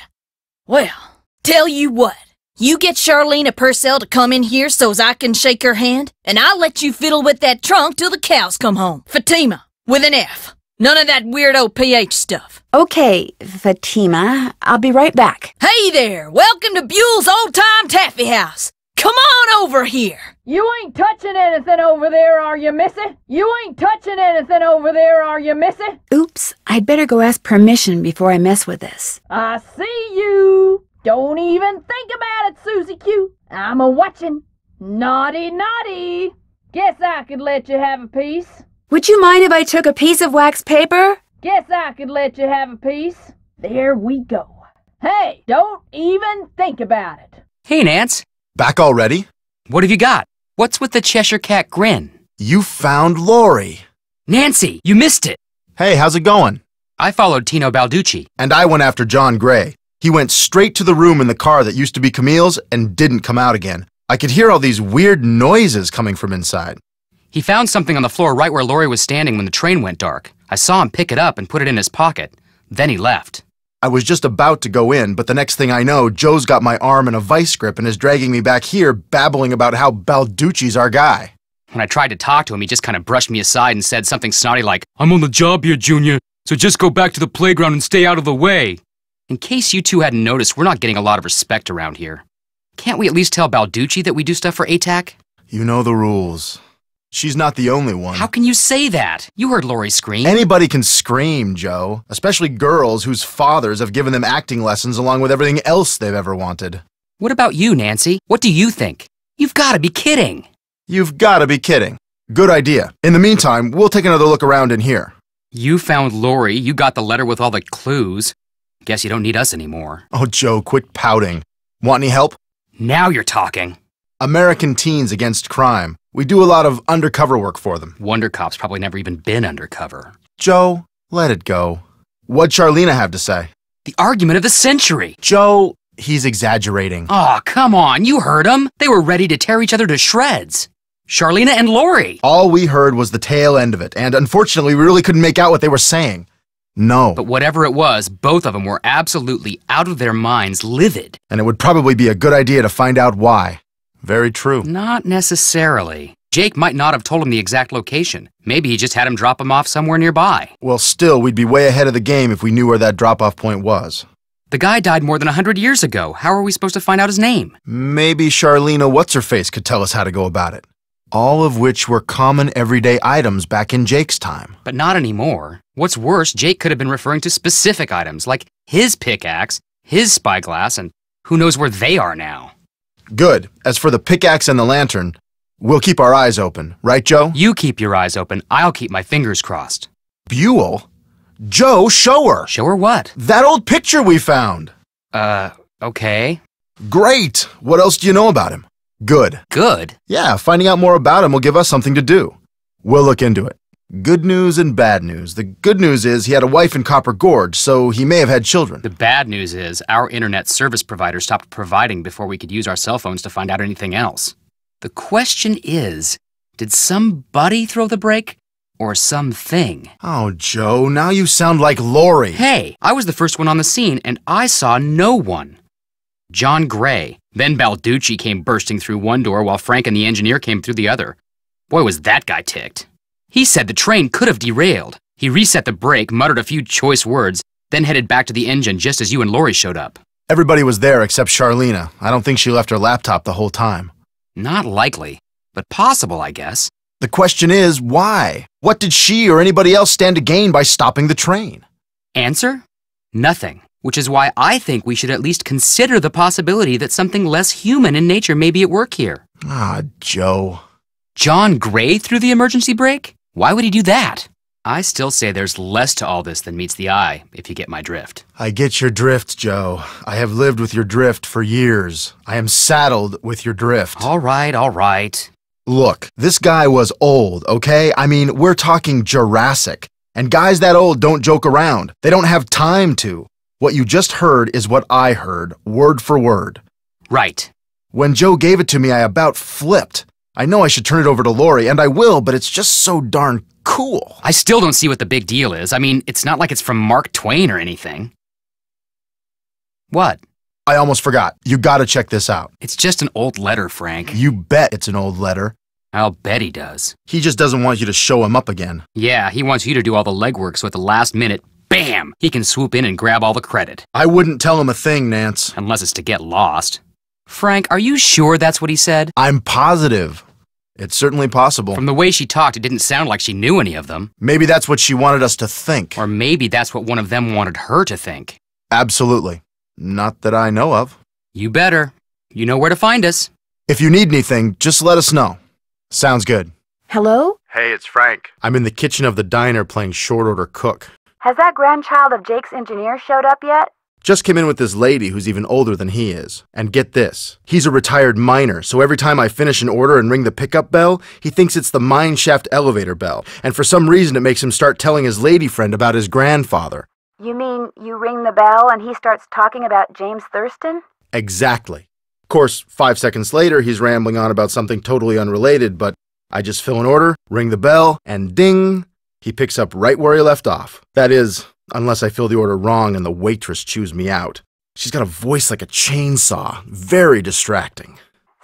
Well, tell you what. You get Charleena Purcell to come in here so's I can shake her hand, and I'll let you fiddle with that trunk till the cows come home. Fatima, with an F. None of that weirdo PH stuff. Okay, Fatima. I'll be right back. Hey there! Welcome to Buell's Old Time Taffy House. Come on over here. You ain't touching anything over there, are you, missy? You ain't touching anything over there, are you, missy? Oops. I'd better go ask permission before I mess with this. I see you. Don't even think about it, Susie Q. I'm a watching. Naughty, naughty. Guess I could let you have a piece. Would you mind if I took a piece of wax paper? Guess I could let you have a piece. There we go. Hey, don't even think about it. Hey, Nance. Back already? What have you got? What's with the Cheshire Cat grin? You found Lori. Nancy, you missed it. Hey, how's it going? I followed Tino Balducci. And I went after John Gray. He went straight to the room in the car that used to be Camille's and didn't come out again. I could hear all these weird noises coming from inside. He found something on the floor right where Lori was standing when the train went dark. I saw him pick it up and put it in his pocket. Then he left. I was just about to go in, but the next thing I know, Joe's got my arm in a vice grip and is dragging me back here, babbling about how Balducci's our guy. When I tried to talk to him, he just kind of brushed me aside and said something snotty like, I'm on the job here, Junior, so just go back to the playground and stay out of the way. In case you two hadn't noticed, we're not getting a lot of respect around here. Can't we at least tell Balducci that we do stuff for ATAC? You know the rules. She's not the only one. How can you say that? You heard Lori scream. Anybody can scream, Joe. Especially girls whose fathers have given them acting lessons along with everything else they've ever wanted. What about you, Nancy? What do you think? You've got to be kidding. You've got to be kidding. Good idea. In the meantime, we'll take another look around in here. You found Lori. You got the letter with all the clues. Guess you don't need us anymore. Oh, Joe, quit pouting. Want any help? Now you're talking. American Teens Against Crime. We do a lot of undercover work for them. Wonder Cop's probably never even been undercover. Joe, let it go. What'd Charleena have to say? The argument of the century. Joe, he's exaggerating. Aw, oh, come on, you heard them. They were ready to tear each other to shreds. Charleena and Lori. All we heard was the tail end of it, and unfortunately, we really couldn't make out what they were saying. No. But whatever it was, both of them were absolutely out of their minds, livid. And it would probably be a good idea to find out why. Very true. Not necessarily. Jake might not have told him the exact location. Maybe he just had him drop him off somewhere nearby. Well, still, we'd be way ahead of the game if we knew where that drop-off point was. The guy died more than a hundred years ago. How are we supposed to find out his name? Maybe Charleena What's-Her-Face could tell us how to go about it. All of which were common everyday items back in Jake's time. But not anymore. What's worse, Jake could have been referring to specific items, like his pickaxe, his spyglass, and who knows where they are now. Good. As for the pickaxe and the lantern, we'll keep our eyes open, right, Joe? You keep your eyes open, I'll keep my fingers crossed. Buell? Joe, show her! Show her what? That old picture we found! Uh, okay. Great! What else do you know about him? Good. Good. Yeah, finding out more about him will give us something to do. We'll look into it. Good news and bad news. The good news is he had a wife in Copper Gorge, so he may have had children. The bad news is our internet service provider stopped providing before we could use our cell phones to find out anything else. The question is, did somebody throw the brake or something? Oh, Joe, now you sound like Lori. Hey, I was the first one on the scene and I saw no one. John Gray. Then Balducci came bursting through one door while Frank and the engineer came through the other. Boy, was that guy ticked. He said the train could have derailed. He reset the brake, muttered a few choice words, then headed back to the engine just as you and Lori showed up. Everybody was there except Charleena. I don't think she left her laptop the whole time. Not likely, but possible, I guess. The question is, why? What did she or anybody else stand to gain by stopping the train? Answer? Nothing. Which is why I think we should at least consider the possibility that something less human in nature may be at work here. Ah, Joe. John Gray threw the emergency brake? Why would he do that? I still say there's less to all this than meets the eye, if you get my drift. I get your drift, Joe. I have lived with your drift for years. I am saddled with your drift. All right, all right. Look, this guy was old, okay? I mean, we're talking Jurassic. And guys that old don't joke around. They don't have time to. What you just heard is what I heard, word for word. Right. When Joe gave it to me, I about flipped. I know I should turn it over to Lori, and I will, but it's just so darn cool. I still don't see what the big deal is. I mean, it's not like it's from Mark Twain or anything. What? I almost forgot. You gotta check this out. It's just an old letter, Frank. You bet it's an old letter. I'll bet he does. He just doesn't want you to show him up again. Yeah, he wants you to do all the legwork so at the last minute, bam, he can swoop in and grab all the credit. I wouldn't tell him a thing, Nance. Unless it's to get lost. Frank, are you sure that's what he said? I'm positive. It's certainly possible. From the way she talked, it didn't sound like she knew any of them. Maybe that's what she wanted us to think. Or maybe that's what one of them wanted her to think. Absolutely. Not that I know of. You better. You know where to find us. If you need anything, just let us know. Sounds good. Hello? Hey, it's Frank. I'm in the kitchen of the diner playing short order cook. Has that grandchild of Jake's engineer showed up yet? Just came in with this lady who's even older than he is. And get this, he's a retired miner, so every time I finish an order and ring the pickup bell, he thinks it's the mine shaft elevator bell. And for some reason, it makes him start telling his lady friend about his grandfather. You mean you ring the bell and he starts talking about James Thurston? Exactly. Of course, five seconds later, he's rambling on about something totally unrelated, but I just fill an order, ring the bell, and ding, he picks up right where he left off. That is, unless I fill the order wrong and the waitress chews me out. She's got a voice like a chainsaw, very distracting.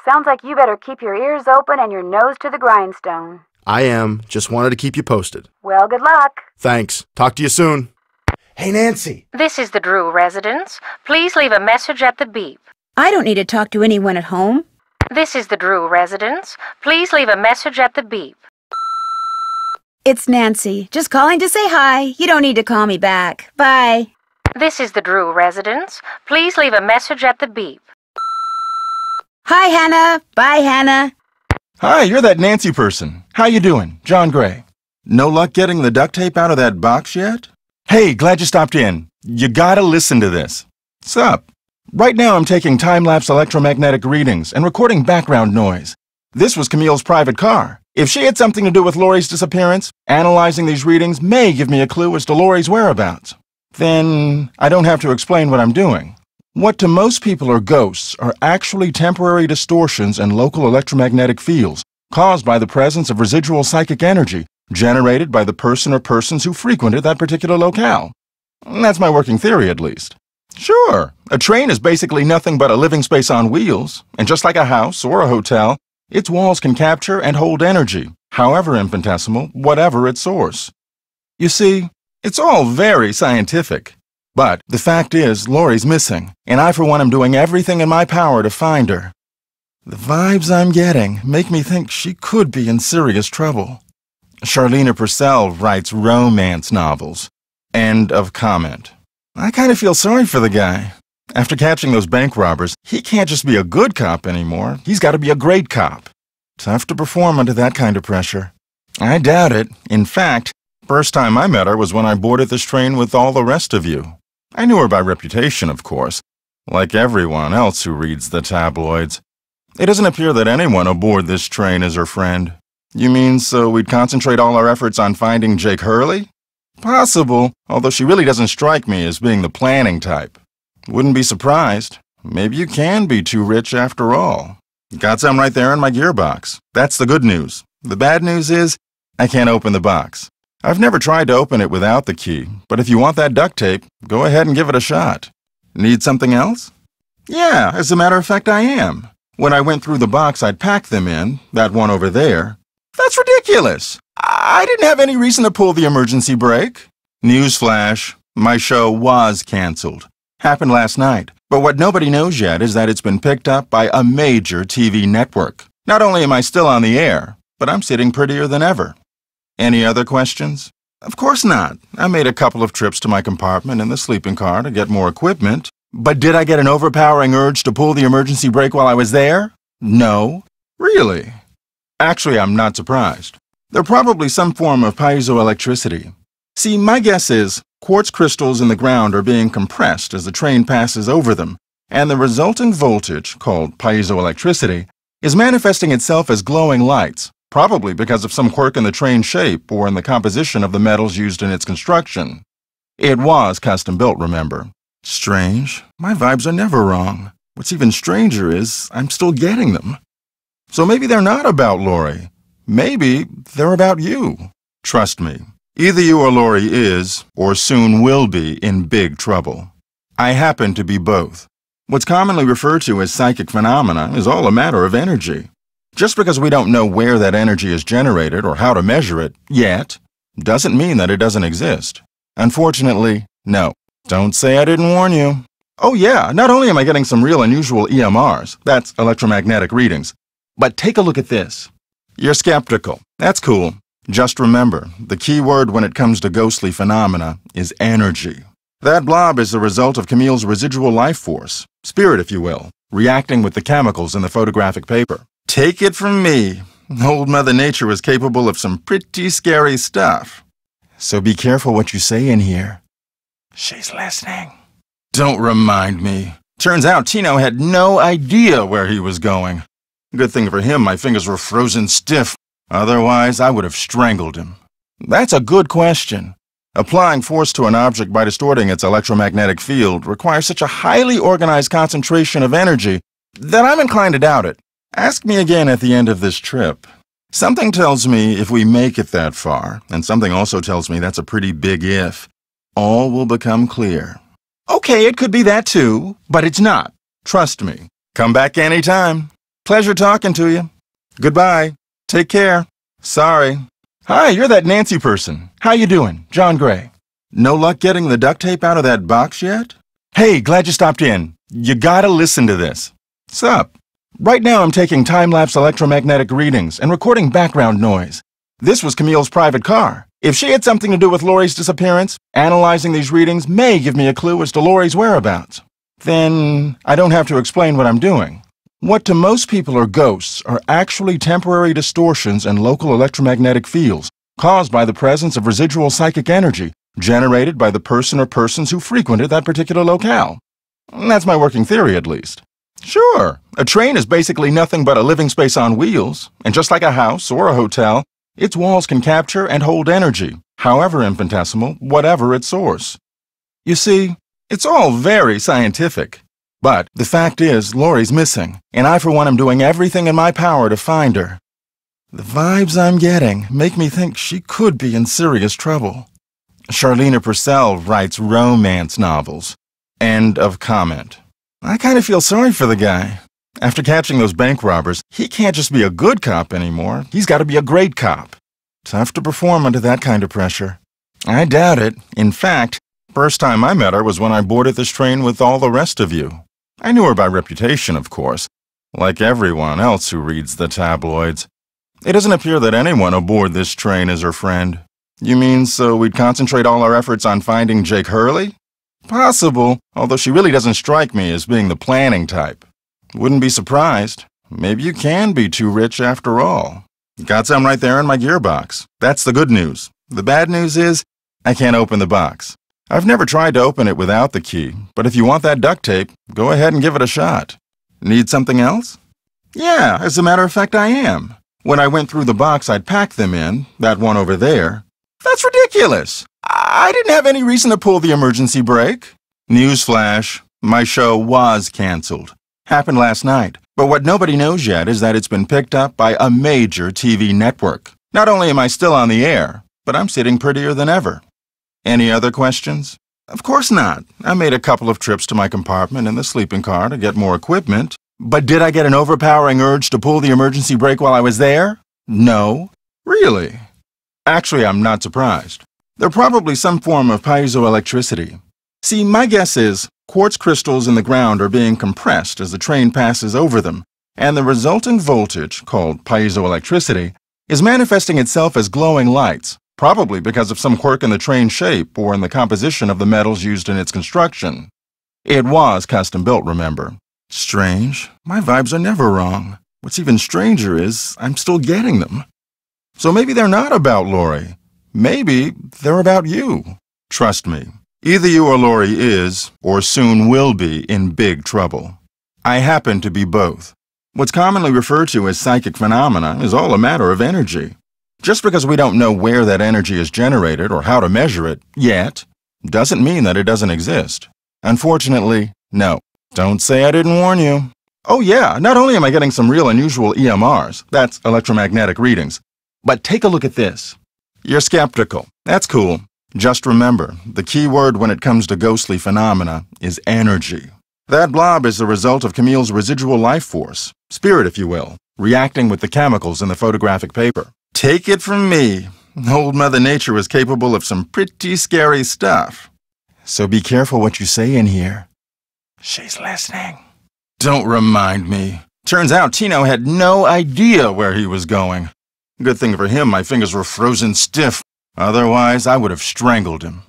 Sounds like you better keep your ears open and your nose to the grindstone. I am, just wanted to keep you posted. Well, good luck. Thanks. Talk to you soon. Hey, Nancy. This is the Drew residence. Please leave a message at the beep. I don't need to talk to anyone at home. This is the Drew residence. Please leave a message at the beep. It's Nancy. Just calling to say hi. You don't need to call me back. Bye. This is the Drew residence. Please leave a message at the beep. Hi, Hannah. Bye, Hannah. Hi, you're that Nancy person. How you doing? John Gray. No luck getting the duct tape out of that box yet? Hey, glad you stopped in. You gotta listen to this. Sup? Right now I'm taking time-lapse electromagnetic readings and recording background noise. This was Camille's private car. If she had something to do with Lori's disappearance, analyzing these readings may give me a clue as to Lori's whereabouts. Then I don't have to explain what I'm doing. What to most people are ghosts are actually temporary distortions in local electromagnetic fields caused by the presence of residual psychic energy generated by the person or persons who frequented that particular locale. That's my working theory, at least. Sure, a train is basically nothing but a living space on wheels, and just like a house or a hotel, its walls can capture and hold energy, however infinitesimal, whatever its source. You see, it's all very scientific. But the fact is, Lori's missing, and I for one am doing everything in my power to find her. The vibes I'm getting make me think she could be in serious trouble. Charleena Purcell writes romance novels. End of comment. I kind of feel sorry for the guy. After catching those bank robbers, he can't just be a good cop anymore. He's got to be a great cop. Tough to perform under that kind of pressure. I doubt it. In fact, First time I met her was when I boarded this train with all the rest of you. I knew her by reputation, of course, like everyone else who reads the tabloids. It doesn't appear that anyone aboard this train is her friend. You mean so we'd concentrate all our efforts on finding Jake Hurley? Possible, although she really doesn't strike me as being the planning type. Wouldn't be surprised. Maybe you can be too rich after all. Got some right there in my gearbox. That's the good news. The bad news is, I can't open the box. I've never tried to open it without the key, but if you want that duct tape, go ahead and give it a shot. Need something else? Yeah, as a matter of fact, I am. When I went through the box I'd packed them in, that one over there, that's ridiculous. I didn't have any reason to pull the emergency brake. Newsflash, my show was canceled. Happened last night. But what nobody knows yet is that it's been picked up by a major TV network. Not only am I still on the air, but I'm sitting prettier than ever. Any other questions? Of course not. I made a couple of trips to my compartment in the sleeping car to get more equipment. But did I get an overpowering urge to pull the emergency brake while I was there? No. Really? Actually, I'm not surprised. They're probably some form of piezoelectricity. See, my guess is quartz crystals in the ground are being compressed as the train passes over them, and the resulting voltage, called piezoelectricity, is manifesting itself as glowing lights, probably because of some quirk in the train's shape or in the composition of the metals used in its construction. It was custom built, remember. Strange. My vibes are never wrong. What's even stranger is I'm still getting them. So maybe they're not about Lori. Maybe they're about you. Trust me, either you or Lori is, or soon will be, in big trouble. I happen to be both. What's commonly referred to as psychic phenomena is all a matter of energy. Just because we don't know where that energy is generated or how to measure it yet, doesn't mean that it doesn't exist. Unfortunately, no. Don't say I didn't warn you. Oh yeah, not only am I getting some real unusual EMRs, that's electromagnetic readings, but take a look at this. You're skeptical. That's cool. Just remember, the key word when it comes to ghostly phenomena is energy. That blob is the result of Camille's residual life force, spirit if you will, reacting with the chemicals in the photographic paper. Take it from me, old Mother Nature is capable of some pretty scary stuff. So be careful what you say in here. She's listening. Don't remind me. Turns out Tino had no idea where he was going. Good thing for him my fingers were frozen stiff. Otherwise, I would have strangled him. That's a good question. Applying force to an object by distorting its electromagnetic field requires such a highly organized concentration of energy that I'm inclined to doubt it. Ask me again at the end of this trip. Something tells me if we make it that far, and something also tells me that's a pretty big if, all will become clear. Okay, it could be that too, but it's not. Trust me. Come back anytime. Pleasure talking to you. Goodbye. Take care. Sorry. Hi, you're that Nancy person. How you doing? John Gray. No luck getting the duct tape out of that box yet? Hey, glad you stopped in. You gotta listen to this. Sup? Right now I'm taking time-lapse electromagnetic readings and recording background noise. This was Camille's private car. If she had something to do with Lori's disappearance, analyzing these readings may give me a clue as to Lori's whereabouts. Then I don't have to explain what I'm doing. What to most people are ghosts are actually temporary distortions in local electromagnetic fields caused by the presence of residual psychic energy generated by the person or persons who frequented that particular locale. That's my working theory, at least. Sure, a train is basically nothing but a living space on wheels, and just like a house or a hotel, its walls can capture and hold energy, however infinitesimal, whatever its source. You see, it's all very scientific. But the fact is, Lori's missing, and I for one am doing everything in my power to find her. The vibes I'm getting make me think she could be in serious trouble. Charleena Purcell writes romance novels. End of comment. I kind of feel sorry for the guy. After catching those bank robbers, he can't just be a good cop anymore. He's got to be a great cop. Tough to perform under that kind of pressure. I doubt it. In fact, first time I met her was when I boarded this train with all the rest of you. I knew her by reputation, of course, like everyone else who reads the tabloids. It doesn't appear that anyone aboard this train is her friend. You mean so we'd concentrate all our efforts on finding Jake Hurley? Possible, although she really doesn't strike me as being the planning type. Wouldn't be surprised. Maybe you can be too rich after all. Got some right there in my gearbox. That's the good news. The bad news is, I can't open the box. I've never tried to open it without the key, but if you want that duct tape, go ahead and give it a shot. Need something else? Yeah, as a matter of fact, I am. When I went through the box I'd packed them in, that one over there, that's ridiculous. I didn't have any reason to pull the emergency brake. Newsflash, my show was canceled. Happened last night. But what nobody knows yet is that it's been picked up by a major TV network. Not only am I still on the air, but I'm sitting prettier than ever. Any other questions? Of course not. I made a couple of trips to my compartment in the sleeping car to get more equipment. But did I get an overpowering urge to pull the emergency brake while I was there? No. Really? Actually, I'm not surprised. They're probably some form of piezoelectricity. See, my guess is quartz crystals in the ground are being compressed as the train passes over them, and the resulting voltage, called piezoelectricity, is manifesting itself as glowing lights, probably because of some quirk in the train shape or in the composition of the metals used in its construction. It was custom built, remember. Strange. My vibes are never wrong. What's even stranger is I'm still getting them. So maybe they're not about Lori. Maybe they're about you. Trust me, either you or Lori is, or soon will be, in big trouble. I happen to be both. What's commonly referred to as psychic phenomena is all a matter of energy. Just because we don't know where that energy is generated or how to measure it yet, doesn't mean that it doesn't exist. Unfortunately, no. Don't say I didn't warn you. Oh yeah, not only am I getting some real unusual EMRs, that's electromagnetic readings, but take a look at this. You're skeptical. That's cool. Just remember, the key word when it comes to ghostly phenomena is energy. That blob is the result of Camille's residual life force, spirit if you will, reacting with the chemicals in the photographic paper. Take it from me, old Mother Nature is capable of some pretty scary stuff. So be careful what you say in here. She's listening. Don't remind me. Turns out Tino had no idea where he was going. Good thing for him my fingers were frozen stiff. Otherwise, I would have strangled him.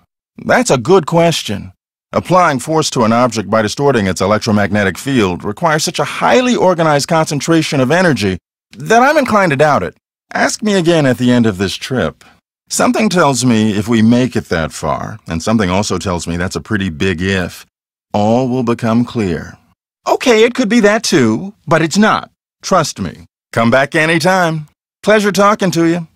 That's a good question. Applying force to an object by distorting its electromagnetic field requires such a highly organized concentration of energy that I'm inclined to doubt it. Ask me again at the end of this trip. Something tells me if we make it that far, and something also tells me that's a pretty big if, all will become clear. Okay, it could be that too, but it's not. Trust me. Come back anytime. Pleasure talking to you.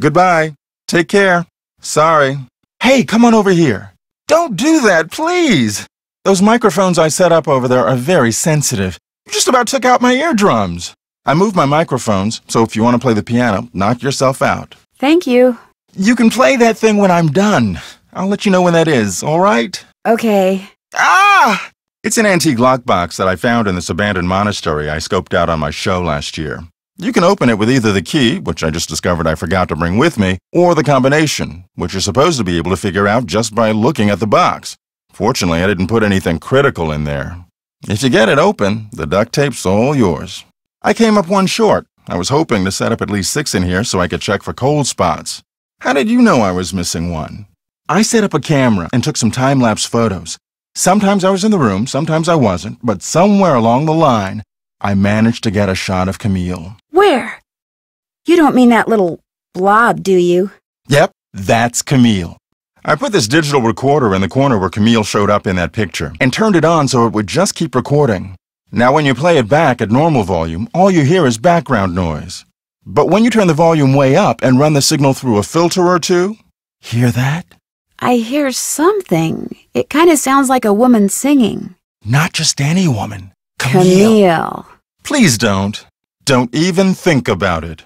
Goodbye. Take care. Sorry. Hey, come on over here. Don't do that, please. Those microphones I set up over there are very sensitive. You just about took out my eardrums. I moved my microphones, so if you want to play the piano, knock yourself out. Thank you. You can play that thing when I'm done. I'll let you know when that is, all right? Okay. Ah! It's an antique lockbox that I found in this abandoned monastery I scoped out on my show last year. You can open it with either the key, which I just discovered I forgot to bring with me, or the combination, which you're supposed to be able to figure out just by looking at the box. Fortunately, I didn't put anything critical in there. If you get it open, the duct tape's all yours. I came up one short. I was hoping to set up at least six in here so I could check for cold spots. How did you know I was missing one? I set up a camera and took some time-lapse photos. Sometimes I was in the room, sometimes I wasn't, but somewhere along the line, I managed to get a shot of Camille. Where? You don't mean that little blob, do you? Yep, that's Camille. I put this digital recorder in the corner where Camille showed up in that picture and turned it on so it would just keep recording. Now when you play it back at normal volume, all you hear is background noise. But when you turn the volume way up and run the signal through a filter or two, hear that? I hear something. It kind of sounds like a woman singing. Not just any woman. Camille. Camille. Please don't. Don't even think about it.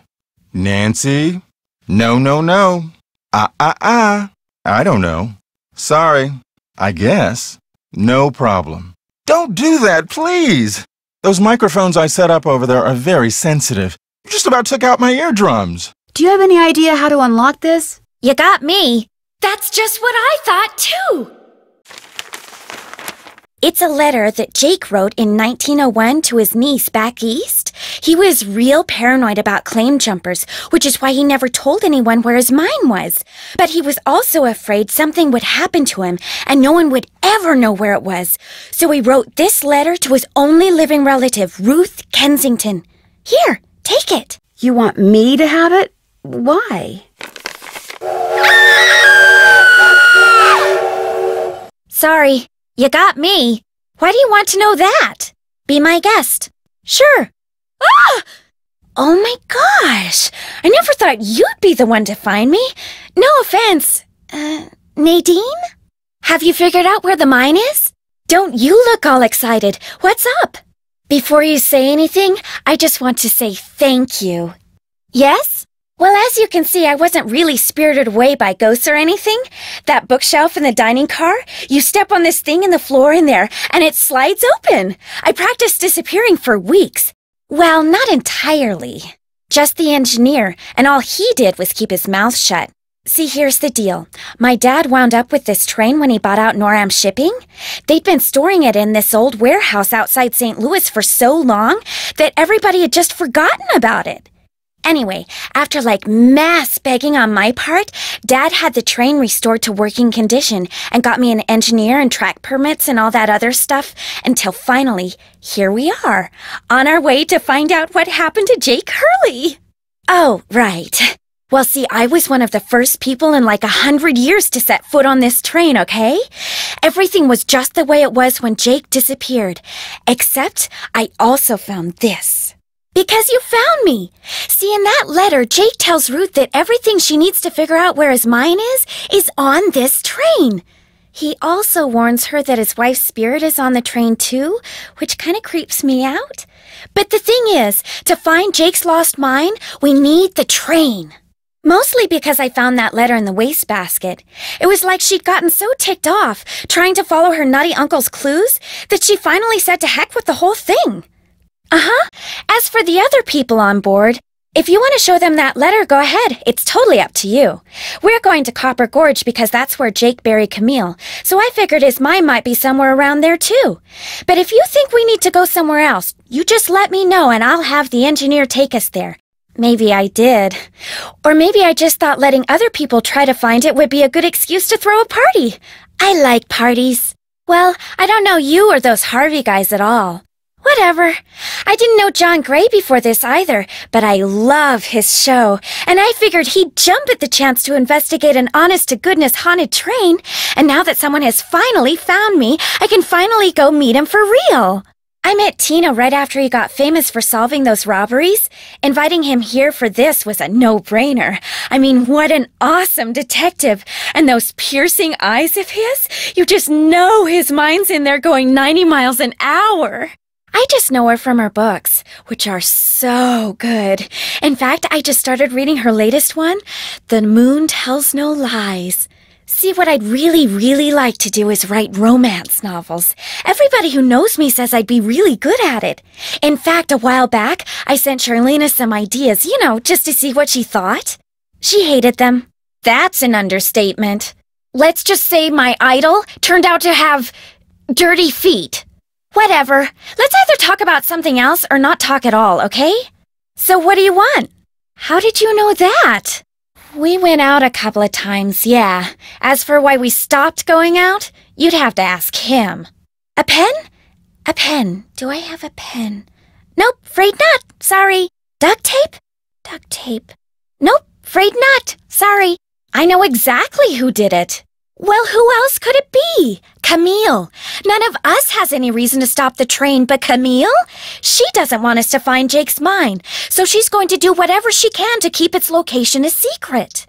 Nancy? No, no, no. Ah, ah, ah. I don't know. Sorry. I guess. No problem. Don't do that, please. Those microphones I set up over there are very sensitive. You just about took out my eardrums. Do you have any idea how to unlock this? You got me. That's just what I thought, too. It's a letter that Jake wrote in 1901 to his niece back east. He was real paranoid about claim jumpers, which is why he never told anyone where his mine was. But he was also afraid something would happen to him and no one would ever know where it was. So he wrote this letter to his only living relative, Ruth Kensington. Here, take it. You want me to have it? Why? Sorry you got me. Why do you want to know that? Be my guest. Sure. Ah! Oh my gosh! I never thought you'd be the one to find me. No offense. Uh, Nadine? Have you figured out where the mine is? Don't you look all excited. What's up? Before you say anything, I just want to say thank you. Yes? Well, as you can see, I wasn't really spirited away by ghosts or anything. That bookshelf in the dining car, you step on this thing in the floor in there, and it slides open. I practiced disappearing for weeks. Well, not entirely. Just the engineer, and all he did was keep his mouth shut. See, here's the deal. My dad wound up with this train when he bought out Noram Shipping. They'd been storing it in this old warehouse outside St. Louis for so long that everybody had just forgotten about it. Anyway, after like mass begging on my part, Dad had the train restored to working condition and got me an engineer and track permits and all that other stuff until finally, here we are, on our way to find out what happened to Jake Hurley. Oh, right. Well, see, I was one of the first people in like a hundred years to set foot on this train, okay? Everything was just the way it was when Jake disappeared. Except I also found this. Because you found me. See, in that letter, Jake tells Ruth that everything she needs to figure out where his mine is, is on this train. He also warns her that his wife's spirit is on the train too, which kind of creeps me out. But the thing is, to find Jake's lost mine, we need the train. Mostly because I found that letter in the wastebasket. It was like she'd gotten so ticked off, trying to follow her nutty uncle's clues, that she finally said to heck with the whole thing. Uh-huh. As for the other people on board, if you want to show them that letter, go ahead. It's totally up to you. We're going to Copper Gorge because that's where Jake buried Camille, so I figured his mine might be somewhere around there too. But if you think we need to go somewhere else, you just let me know and I'll have the engineer take us there. Maybe I did. Or maybe I just thought letting other people try to find it would be a good excuse to throw a party. I like parties. Well, I don't know you or those Harvey guys at all. Whatever. I didn't know John Gray before this either, but I love his show, and I figured he'd jump at the chance to investigate an honest-to-goodness haunted train, and now that someone has finally found me, I can finally go meet him for real. I met Tino right after he got famous for solving those robberies. Inviting him here for this was a no-brainer. I mean, what an awesome detective. And those piercing eyes of his, you just know his mind's in there going 90 miles an hour. I just know her from her books, which are so good. In fact, I just started reading her latest one, The Moon Tells No Lies. See, what I'd really, really like to do is write romance novels. Everybody who knows me says I'd be really good at it. In fact, a while back, I sent Charleena some ideas, you know, just to see what she thought. She hated them. That's an understatement. Let's just say my idol turned out to have dirty feet. Whatever. Let's either talk about something else or not talk at all, okay? So what do you want? How did you know that? We went out a couple of times, yeah. As for why we stopped going out, you'd have to ask him. A pen? A pen. Do I have a pen? Nope, afraid not. Sorry. Duct tape? Duct tape. Nope, afraid not. Sorry. I know exactly who did it. Well, who else could it be? Camille. None of us has any reason to stop the train but Camille. She doesn't want us to find Jake's mine, so she's going to do whatever she can to keep its location a secret.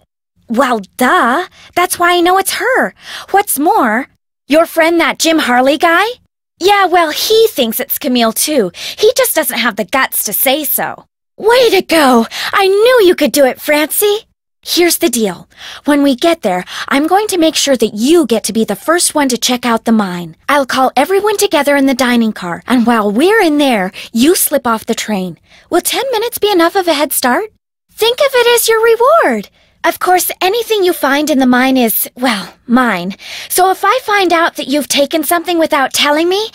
Well, duh. That's why I know it's her. What's more, your friend that Jim Harley guy? Yeah, well, he thinks it's Camille too. He just doesn't have the guts to say so. Way to go! I knew you could do it, Francie! Here's the deal. When we get there, I'm going to make sure that you get to be the first one to check out the mine. I'll call everyone together in the dining car, and while we're in there, you slip off the train. Will 10 minutes be enough of a head start? Think of it as your reward. Of course, anything you find in the mine is, well, mine. So if I find out that you've taken something without telling me,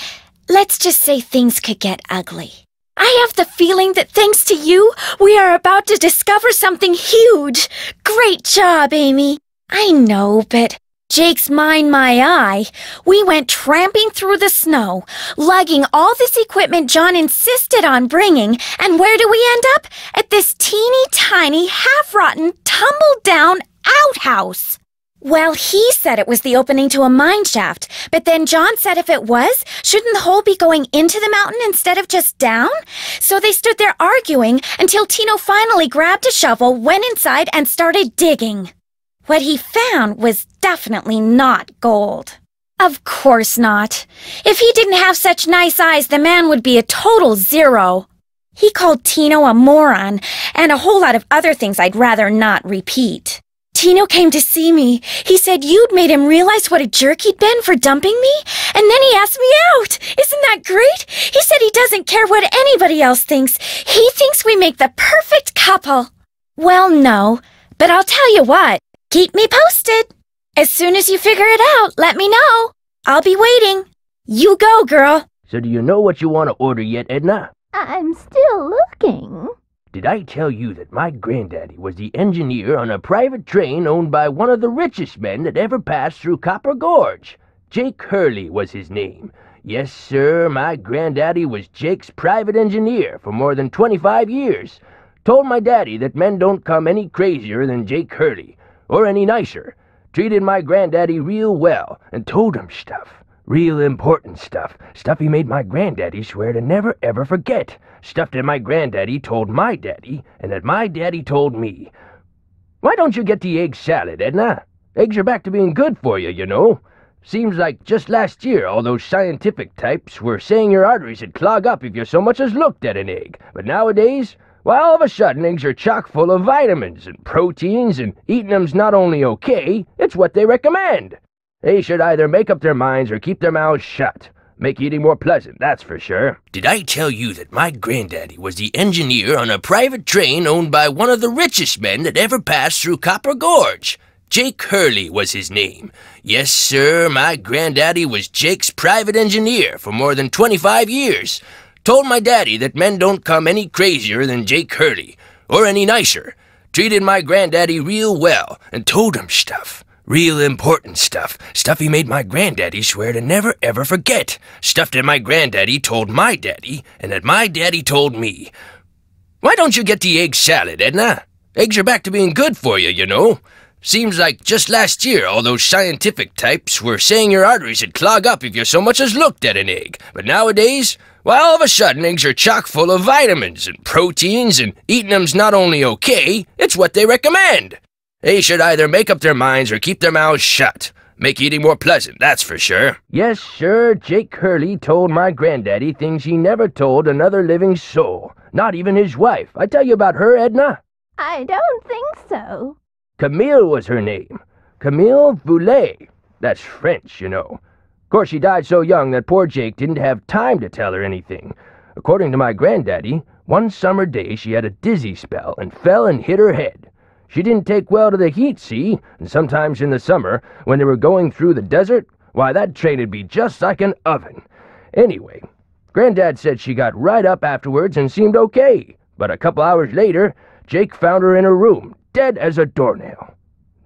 let's just say things could get ugly. I have the feeling that thanks to you, we are about to discover something huge. Great job, Amy. I know, but Jake's mind my eye. We went tramping through the snow, lugging all this equipment John insisted on bringing, and where do we end up? At this teeny tiny, half-rotten, tumble-down outhouse. Well, he said it was the opening to a mine shaft, but then John said if it was, shouldn't the hole be going into the mountain instead of just down? So they stood there arguing until Tino finally grabbed a shovel, went inside, and started digging. What he found was definitely not gold. Of course not. If he didn't have such nice eyes, the man would be a total zero. He called Tino a moron and a whole lot of other things I'd rather not repeat. Tino came to see me. He said you'd made him realize what a jerk he'd been for dumping me, and then he asked me out. Isn't that great? He said he doesn't care what anybody else thinks. He thinks we make the perfect couple. Well, no, but I'll tell you what. Keep me posted. As soon as you figure it out, let me know. I'll be waiting. You go, girl. So do you know what you want to order yet, Edna? I'm still looking. Did I tell you that my granddaddy was the engineer on a private train owned by one of the richest men that ever passed through Copper Gorge? Jake Hurley was his name. Yes, sir, my granddaddy was Jake's private engineer for more than 25 years. Told my daddy that men don't come any crazier than Jake Hurley, or any nicer. Treated my granddaddy real well, and told him stuff. Real important stuff. Stuff he made my granddaddy swear to never ever forget. Stuff that my granddaddy told my daddy, and that my daddy told me. Why don't you get the egg salad, Edna? Eggs are back to being good for you, you know. Seems like just last year all those scientific types were saying your arteries would clog up if you so much as looked at an egg. But nowadays, well, all of a sudden eggs are chock full of vitamins and proteins, and eating them's not only okay, it's what they recommend. They should either make up their minds or keep their mouths shut. Make eating more pleasant, that's for sure. Did I tell you that my granddaddy was the engineer on a private train owned by one of the richest men that ever passed through Copper Gorge? Jake Hurley was his name. Yes, sir, my granddaddy was Jake's private engineer for more than 25 years. Told my daddy that men don't come any crazier than Jake Hurley, or any nicer. Treated my granddaddy real well, and told him stuff. Real important stuff. Stuff he made my granddaddy swear to never ever forget. Stuff that my granddaddy told my daddy, and that my daddy told me. Why don't you get the egg salad, Edna? Eggs are back to being good for you, you know. Seems like just last year all those scientific types were saying your arteries would clog up if you so much as looked at an egg. But nowadays, well, all of a sudden eggs are chock full of vitamins and proteins, and eating them's not only okay, it's what they recommend. They should either make up their minds or keep their mouths shut. Make eating more pleasant, that's for sure. Yes, sir, Jake Hurley told my granddaddy things he never told another living soul. Not even his wife. I tell you about her, Edna? I don't think so. Camille was her name. Camille Voulet. That's French, you know. Of course, she died so young that poor Jake didn't have time to tell her anything. According to my granddaddy, one summer day she had a dizzy spell and fell and hit her head. She didn't take well to the heat, see, and sometimes in the summer, when they were going through the desert, why, that train'd be just like an oven. Anyway, Granddad said she got right up afterwards and seemed okay, but a couple hours later, Jake found her in her room, dead as a doornail.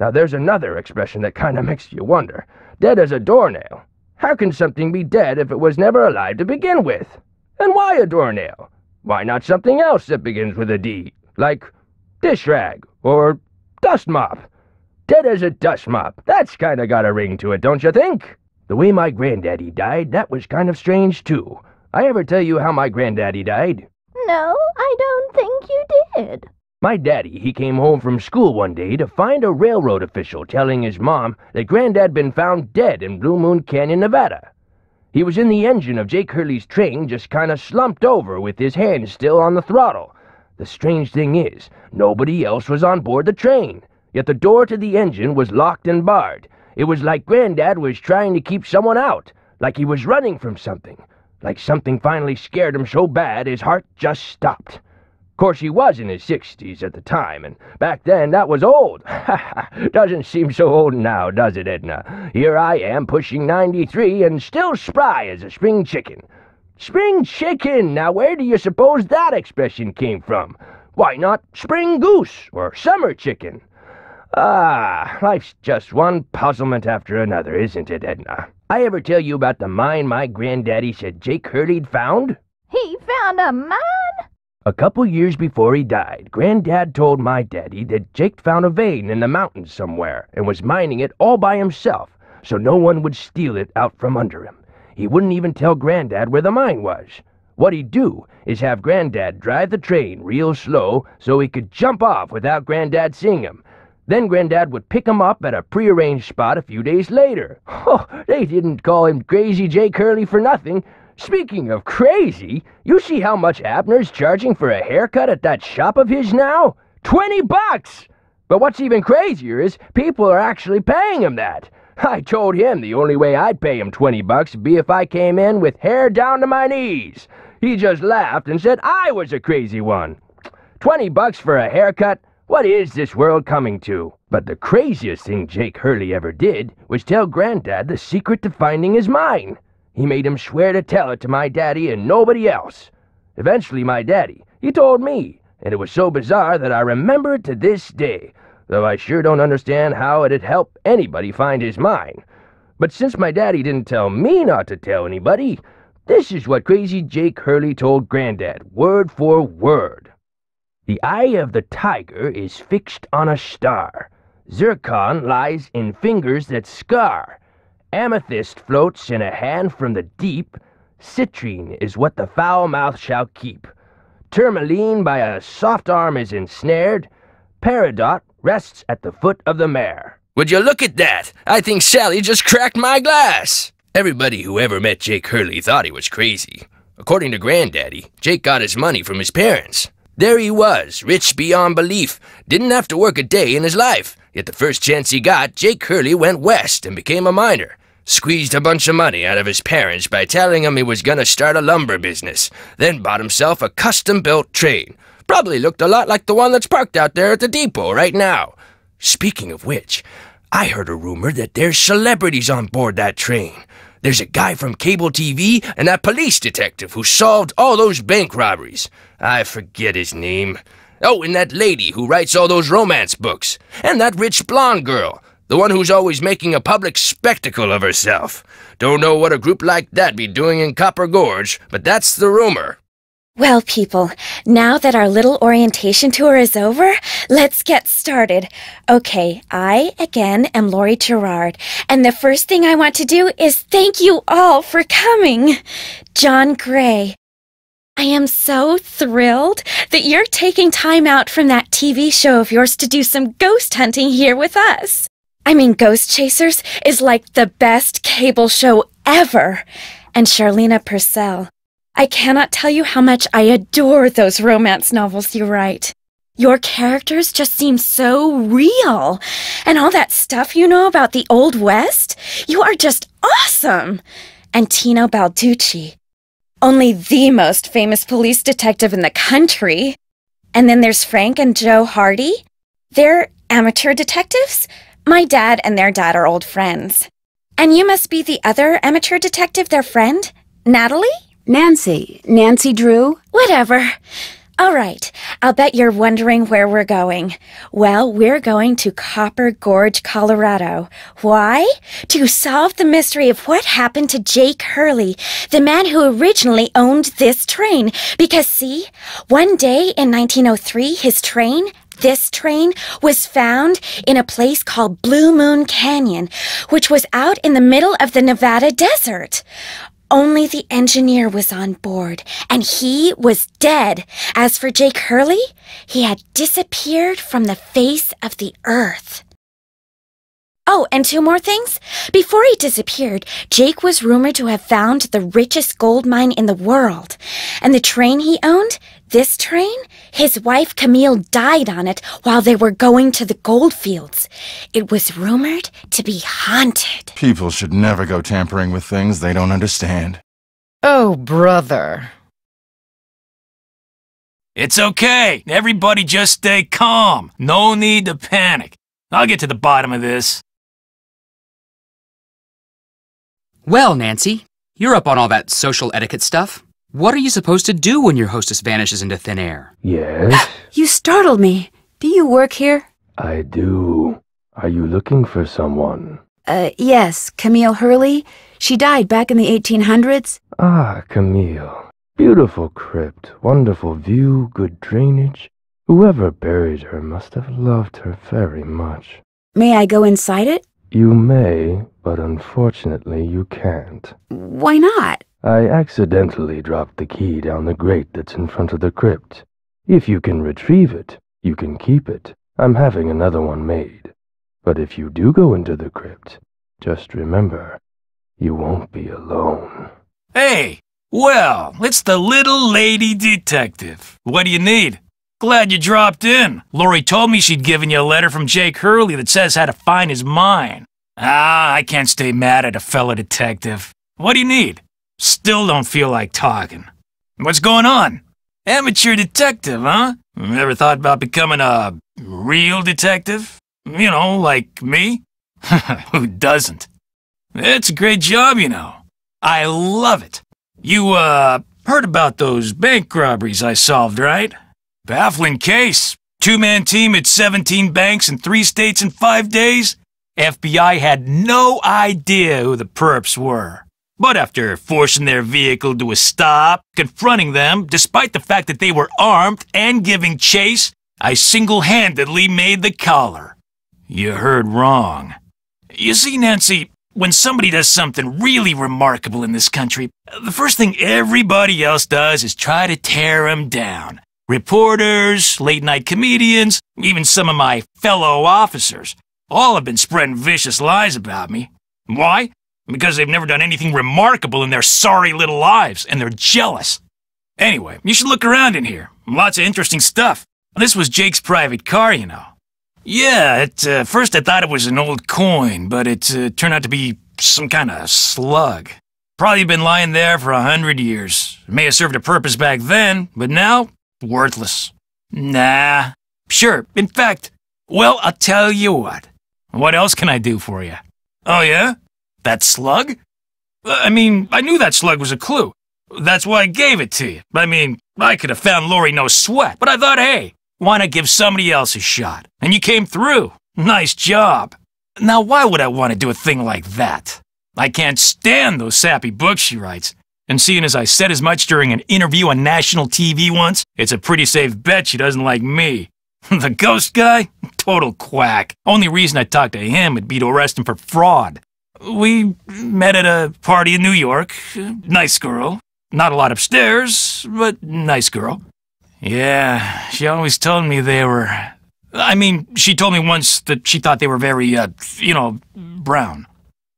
Now there's another expression that kinda makes you wonder. Dead as a doornail. How can something be dead if it was never alive to begin with? And why a doornail? Why not something else that begins with a D, like dish rag, or dust mop. Dead as a dust mop. That's kinda got a ring to it, don't you think? The way my granddaddy died, that was kind of strange, too. I ever tell you how my granddaddy died? No, I don't think you did. My daddy, he came home from school one day to find a railroad official telling his mom that Granddad been found dead in Blue Moon Canyon, Nevada. He was in the engine of Jake Hurley's train, just kinda slumped over with his hands still on the throttle. The strange thing is, nobody else was on board the train, yet the door to the engine was locked and barred. It was like Granddad was trying to keep someone out, like he was running from something, like something finally scared him so bad his heart just stopped. Of course, he was in his sixties at the time, and back then that was old. Ha! <laughs> Doesn't seem so old now, does it, Edna? Here I am, pushing 93, and still spry as a spring chicken. Spring chicken! Now where do you suppose that expression came from? Why not spring goose or summer chicken? Ah, life's just one puzzlement after another, isn't it, Edna? I ever tell you about the mine my granddaddy said Jake Hurley'd found? He found a mine? A couple years before he died, Granddad told my daddy that Jake found a vein in the mountains somewhere and was mining it all by himself so no one would steal it out from under him. He wouldn't even tell Granddad where the mine was. What he'd do is have Granddad drive the train real slow so he could jump off without Granddad seeing him. Then Granddad would pick him up at a prearranged spot a few days later. <laughs> Oh, they didn't call him Crazy Jake Hurley for nothing. Speaking of crazy, you see how much Abner's charging for a haircut at that shop of his now? Twenty bucks! But what's even crazier is people are actually paying him that. I told him the only way I'd pay him twenty bucks would be if I came in with hair down to my knees. He just laughed and said I was a crazy one. Twenty bucks for a haircut? What is this world coming to? But the craziest thing Jake Hurley ever did was tell Granddad the secret to finding his mine. He made him swear to tell it to my daddy and nobody else. Eventually, my daddy, he told me, and it was so bizarre that I remember it to this day, though I sure don't understand how it'd help anybody find his mine. But since my daddy didn't tell me not to tell anybody, this is what Crazy Jake Hurley told Granddad, word for word. The eye of the tiger is fixed on a star. Zircon lies in fingers that scar. Amethyst floats in a hand from the deep. Citrine is what the foul mouth shall keep. Tourmaline by a soft arm is ensnared. Peridot rests at the foot of the mare. Would you look at that? I think Sally just cracked my glass. Everybody who ever met Jake Hurley thought he was crazy. According to Granddaddy, Jake got his money from his parents. There he was, rich beyond belief, didn't have to work a day in his life. Yet the first chance he got, Jake Hurley went west and became a miner. Squeezed a bunch of money out of his parents by telling him he was gonna start a lumber business, then bought himself a custom built train. Probably looked a lot like the one that's parked out there at the depot right now. Speaking of which, I heard a rumor that there's celebrities on board that train. There's a guy from cable TV and that police detective who solved all those bank robberies. I forget his name. Oh, and that lady who writes all those romance books. And that rich blonde girl. The one who's always making a public spectacle of herself. Don't know what a group like that be doing in Copper Gorge, but that's the rumor. Well, people, now that our little orientation tour is over, let's get started. Okay, I, again, am Lori Girard, and the first thing I want to do is thank you all for coming. John Gray. I am so thrilled that you're taking time out from that TV show of yours to do some ghost hunting here with us. I mean, Ghost Chasers is like the best cable show ever. And Charleena Purcell. I cannot tell you how much I adore those romance novels you write. Your characters just seem so real. And all that stuff you know about the Old West, you are just awesome. And Tino Balducci, only the most famous police detective in the country. And then there's Frank and Joe Hardy. They're amateur detectives. My dad and their dad are old friends. And you must be the other amateur detective, their friend, Natalie? Nancy. Nancy Drew? Whatever. All right, I'll bet you're wondering where we're going. Well, we're going to Copper Gorge, Colorado. Why? To solve the mystery of what happened to Jake Hurley, the man who originally owned this train. Because, see, one day in 1903, his train, this train was found in a place called Blue Moon Canyon, which was out in the middle of the Nevada desert. Only the engineer was on board, and he was dead. As for Jake Hurley, he had disappeared from the face of the earth. Oh, and two more things. Before he disappeared, Jake was rumored to have found the richest gold mine in the world. And the train he owned, this train, his wife Camille died on it while they were going to the gold fields. It was rumored to be haunted. People should never go tampering with things they don't understand. Oh, brother. It's okay. Everybody just stay calm. No need to panic. I'll get to the bottom of this. Well, Nancy, you're up on all that social etiquette stuff. What are you supposed to do when your hostess vanishes into thin air? Yes, You startled me. Do you work here? I do. Are you looking for someone? Uh, yes, Camille Hurley. She died back in the 1800s. Ah, Camille. Beautiful crypt, wonderful view, good drainage. Whoever buried her must have loved her very much. May I go inside it? You may, but unfortunately you can't. Why not? I accidentally dropped the key down the grate that's in front of the crypt. If you can retrieve it, you can keep it. I'm having another one made. But if you do go into the crypt, just remember, you won't be alone. Hey, well, it's the little lady detective. What do you need? Glad you dropped in. Lori told me she'd given you a letter from Jake Hurley that says how to find his mine. Ah, I can't stay mad at a fellow detective. What do you need? Still don't feel like talking. What's going on? Amateur detective, huh? Ever thought about becoming a real detective? You know, like me? <laughs> Who doesn't? It's a great job, you know. I love it. You, uh, heard about those bank robberies I solved, right? Baffling case. Two-man team at 17 banks in three states in five days? FBI had no idea who the perps were. But after forcing their vehicle to a stop, confronting them, despite the fact that they were armed and giving chase, I single-handedly made the collar. You heard wrong. You see, Nancy, when somebody does something really remarkable in this country, the first thing everybody else does is try to tear them down. Reporters, late-night comedians, even some of my fellow officers, all have been spreading vicious lies about me. Why? Because they've never done anything remarkable in their sorry little lives, and they're jealous. Anyway, you should look around in here. Lots of interesting stuff. This was Jake's private car, you know. Yeah, at uh, first I thought it was an old coin, but it uh, turned out to be some kind of slug. Probably been lying there for a hundred years. It may have served a purpose back then, but now, worthless. Nah. Sure, in fact, well, I'll tell you what. What else can I do for you? Oh, yeah? That slug? Uh, I mean, I knew that slug was a clue. That's why I gave it to you. I mean, I could have found Lori no sweat, but I thought, hey, why not give somebody else a shot? And you came through. Nice job. Now, why would I want to do a thing like that? I can't stand those sappy books she writes. And seeing as I said as much during an interview on national TV once, it's a pretty safe bet she doesn't like me. <laughs> the ghost guy? Total quack. Only reason I talked to him would be to arrest him for fraud. We met at a party in New York. Nice girl. Not a lot upstairs, but nice girl. Yeah, she always told me they were. I mean, she told me once that she thought they were very, uh, you know, brown.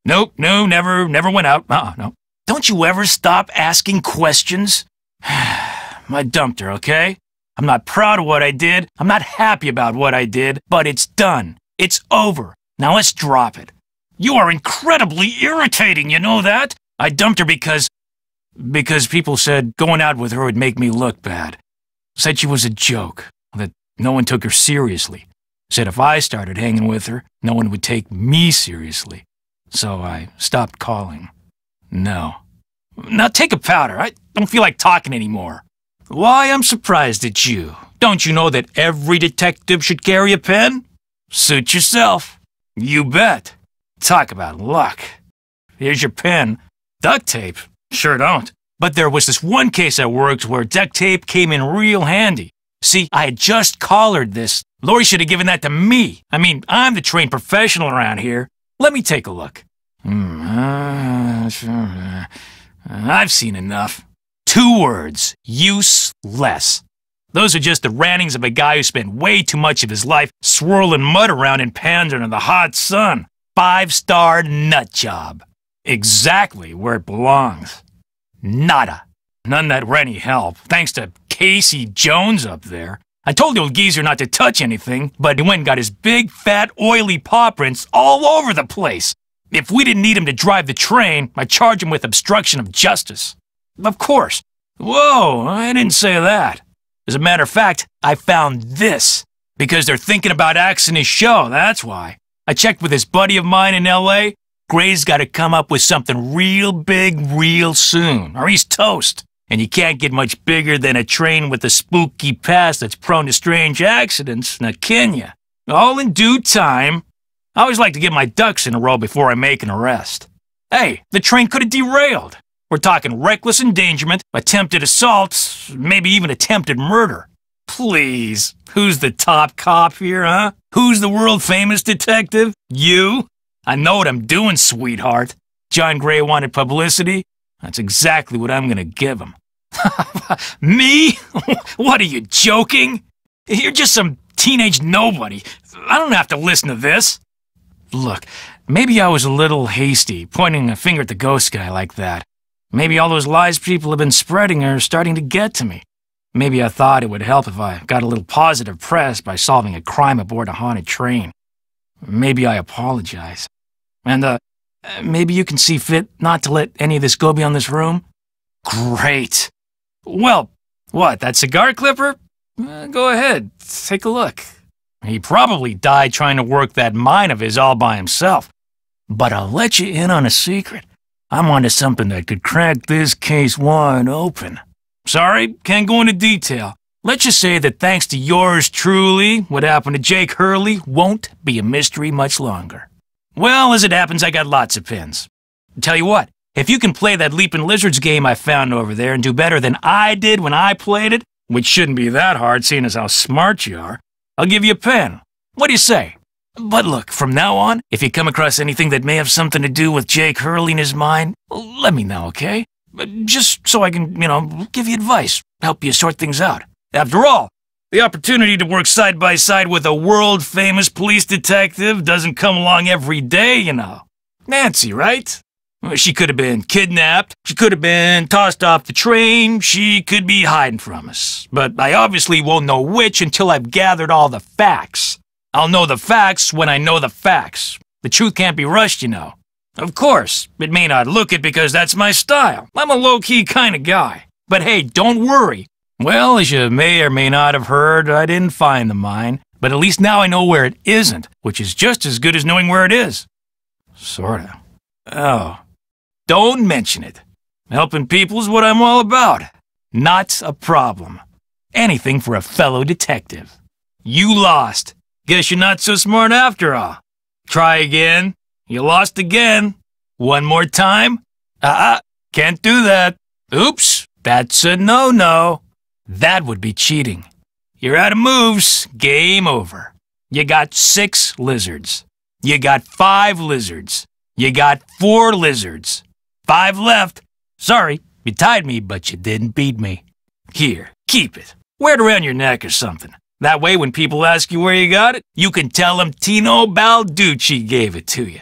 Nope, no, never, never went out. Uh uh no. Don't you ever stop asking questions? <sighs> I dumped her, okay? I'm not proud of what I did. I'm not happy about what I did, but it's done. It's over. Now let's drop it. You are incredibly irritating, you know that? I dumped her because. because people said going out with her would make me look bad. Said she was a joke, that no one took her seriously. Said if I started hanging with her, no one would take me seriously. So I stopped calling. No. Now take a powder. I don't feel like talking anymore. Why, I'm surprised at you. Don't you know that every detective should carry a pen? Suit yourself. You bet. Talk about luck. Here's your pen. Duct tape? Sure don't. But there was this one case I worked where duct tape came in real handy. See, I had just collared this. Lori should have given that to me. I mean, I'm the trained professional around here. Let me take a look. Hmm, uh, sure. I've seen enough. Two words. Useless. Those are just the rantings of a guy who spent way too much of his life swirling mud around in pans under the hot sun. Five-star nut job. Exactly where it belongs. Nada. None that were any help, thanks to Casey Jones up there. I told the old geezer not to touch anything, but he went and got his big, fat, oily paw prints all over the place. If we didn't need him to drive the train, I'd charge him with obstruction of justice. Of course. Whoa, I didn't say that. As a matter of fact, I found this. Because they're thinking about axing his show, that's why. I checked with this buddy of mine in L.A. Gray's got to come up with something real big real soon, or he's toast. And you can't get much bigger than a train with a spooky past that's prone to strange accidents, now can ya? All in due time. I always like to get my ducks in a row before I make an arrest. Hey, the train could have derailed. We're talking reckless endangerment, attempted assault, maybe even attempted murder. Please, who's the top cop here, huh? Who's the world famous detective? You? I know what I'm doing, sweetheart. John Gray wanted publicity. That's exactly what I'm gonna give him. <laughs> Me? <laughs> what are you joking? You're just some teenage nobody. I don't have to listen to this. Look, maybe I was a little hasty, pointing a finger at the ghost guy like that. Maybe all those lies people have been spreading are starting to get to me. Maybe I thought it would help if I got a little positive press by solving a crime aboard a haunted train. Maybe I apologize. And, uh, maybe you can see fit not to let any of this go beyond this room? Great. Well, what, that cigar clipper? Uh, go ahead, take a look. He probably died trying to work that mine of his all by himself. But I'll let you in on a secret. I'm onto something that could crack this case wide open. Sorry, can't go into detail. Let's just say that thanks to yours truly, what happened to Jake Hurley won't be a mystery much longer. Well, as it happens, I got lots of pins. Tell you what, if you can play that Leaping Lizards game I found over there and do better than I did when I played it, which shouldn't be that hard seeing as how smart you are, I'll give you a pen. What do you say? But look, from now on, if you come across anything that may have something to do with Jake Hurley in his mind, let me know, okay? Just so I can, you know, give you advice, help you sort things out. After all, the opportunity to work side by side with a world famous police detective doesn't come along every day, you know. Nancy, right? She could have been kidnapped. She could have been tossed off the train. She could be hiding from us. But I obviously won't know which until I've gathered all the facts. I'll know the facts when I know the facts. The truth can't be rushed, you know. Of course, it may not look it because that's my style. I'm a low-key kind of guy. But hey, don't worry. Well, as you may or may not have heard, I didn't find the mine. But at least now I know where it isn't, which is just as good as knowing where it is. Sorta. Oh. Don't mention it. Helping people's what I'm all about. Not a problem. Anything for a fellow detective. You lost. Guess you're not so smart after all. Try again. You lost again. One more time. Uh-uh. Can't do that. Oops. That's a no-no. That would be cheating. You're out of moves. Game over. You got six lizards. You got five lizards. You got four lizards. Five left. Sorry, you tied me, but you didn't beat me. Here, keep it. Wear it around your neck or something. That way, when people ask you where you got it, you can tell them Tino Balducci gave it to you.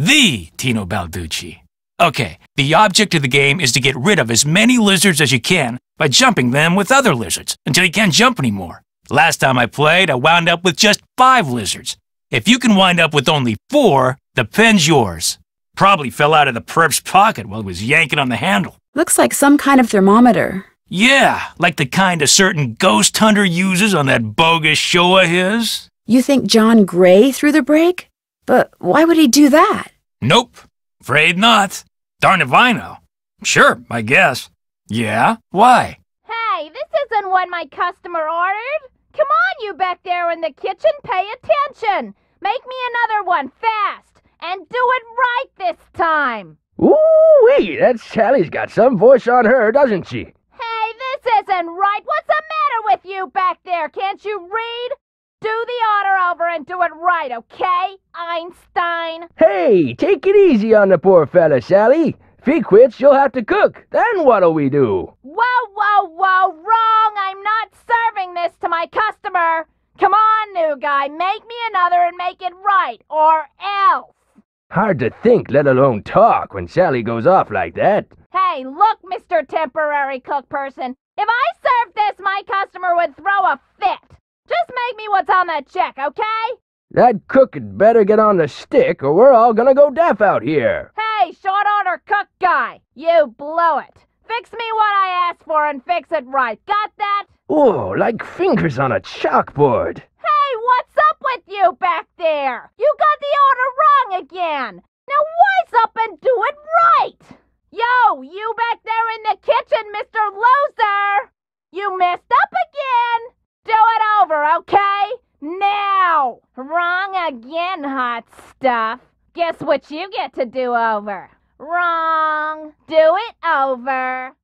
The Tino Balducci. Okay, the object of the game is to get rid of as many lizards as you can by jumping them with other lizards until you can't jump anymore. Last time I played, I wound up with just five lizards. If you can wind up with only four, the pen's yours. Probably fell out of the perp's pocket while he was yanking on the handle. Looks like some kind of thermometer. Yeah, like the kind a certain ghost hunter uses on that bogus show of his. You think John Gray threw the brake? But why would he do that? Nope. Afraid not. Darn if I know. Sure, I guess. Yeah? Why? Hey, this isn't what my customer ordered. Come on, you back there in the kitchen, pay attention. Make me another one fast. And do it right this time. Ooh-wee, that Sally's got some voice on her, doesn't she? Hey, this isn't right. What's the matter with you back there? Can't you read? Do the order over and do it right, okay, Einstein? Hey, take it easy on the poor fella, Sally. If he quits, you'll have to cook. Then what'll we do? Whoa, whoa, whoa, wrong! I'm not serving this to my customer. Come on, new guy, make me another and make it right, or else. Hard to think, let alone talk, when Sally goes off like that. Hey, look, Mr. Temporary Cook Person. If I served this, my customer would throw a fit. Just make me what's on that check, okay? That cook had better get on the stick, or we're all gonna go deaf out here. Hey, short order cook guy. You blew it. Fix me what I asked for and fix it right. Got that? Oh, like fingers on a chalkboard. Hey, what's up with you back there? You got the order wrong again. Now wise up and do it right. Yo, you back there in the kitchen, Mr. Loser. You messed up again. Do it over, okay? Now. Wrong again, hot stuff. Guess what you get to do over? Wrong. Do it over.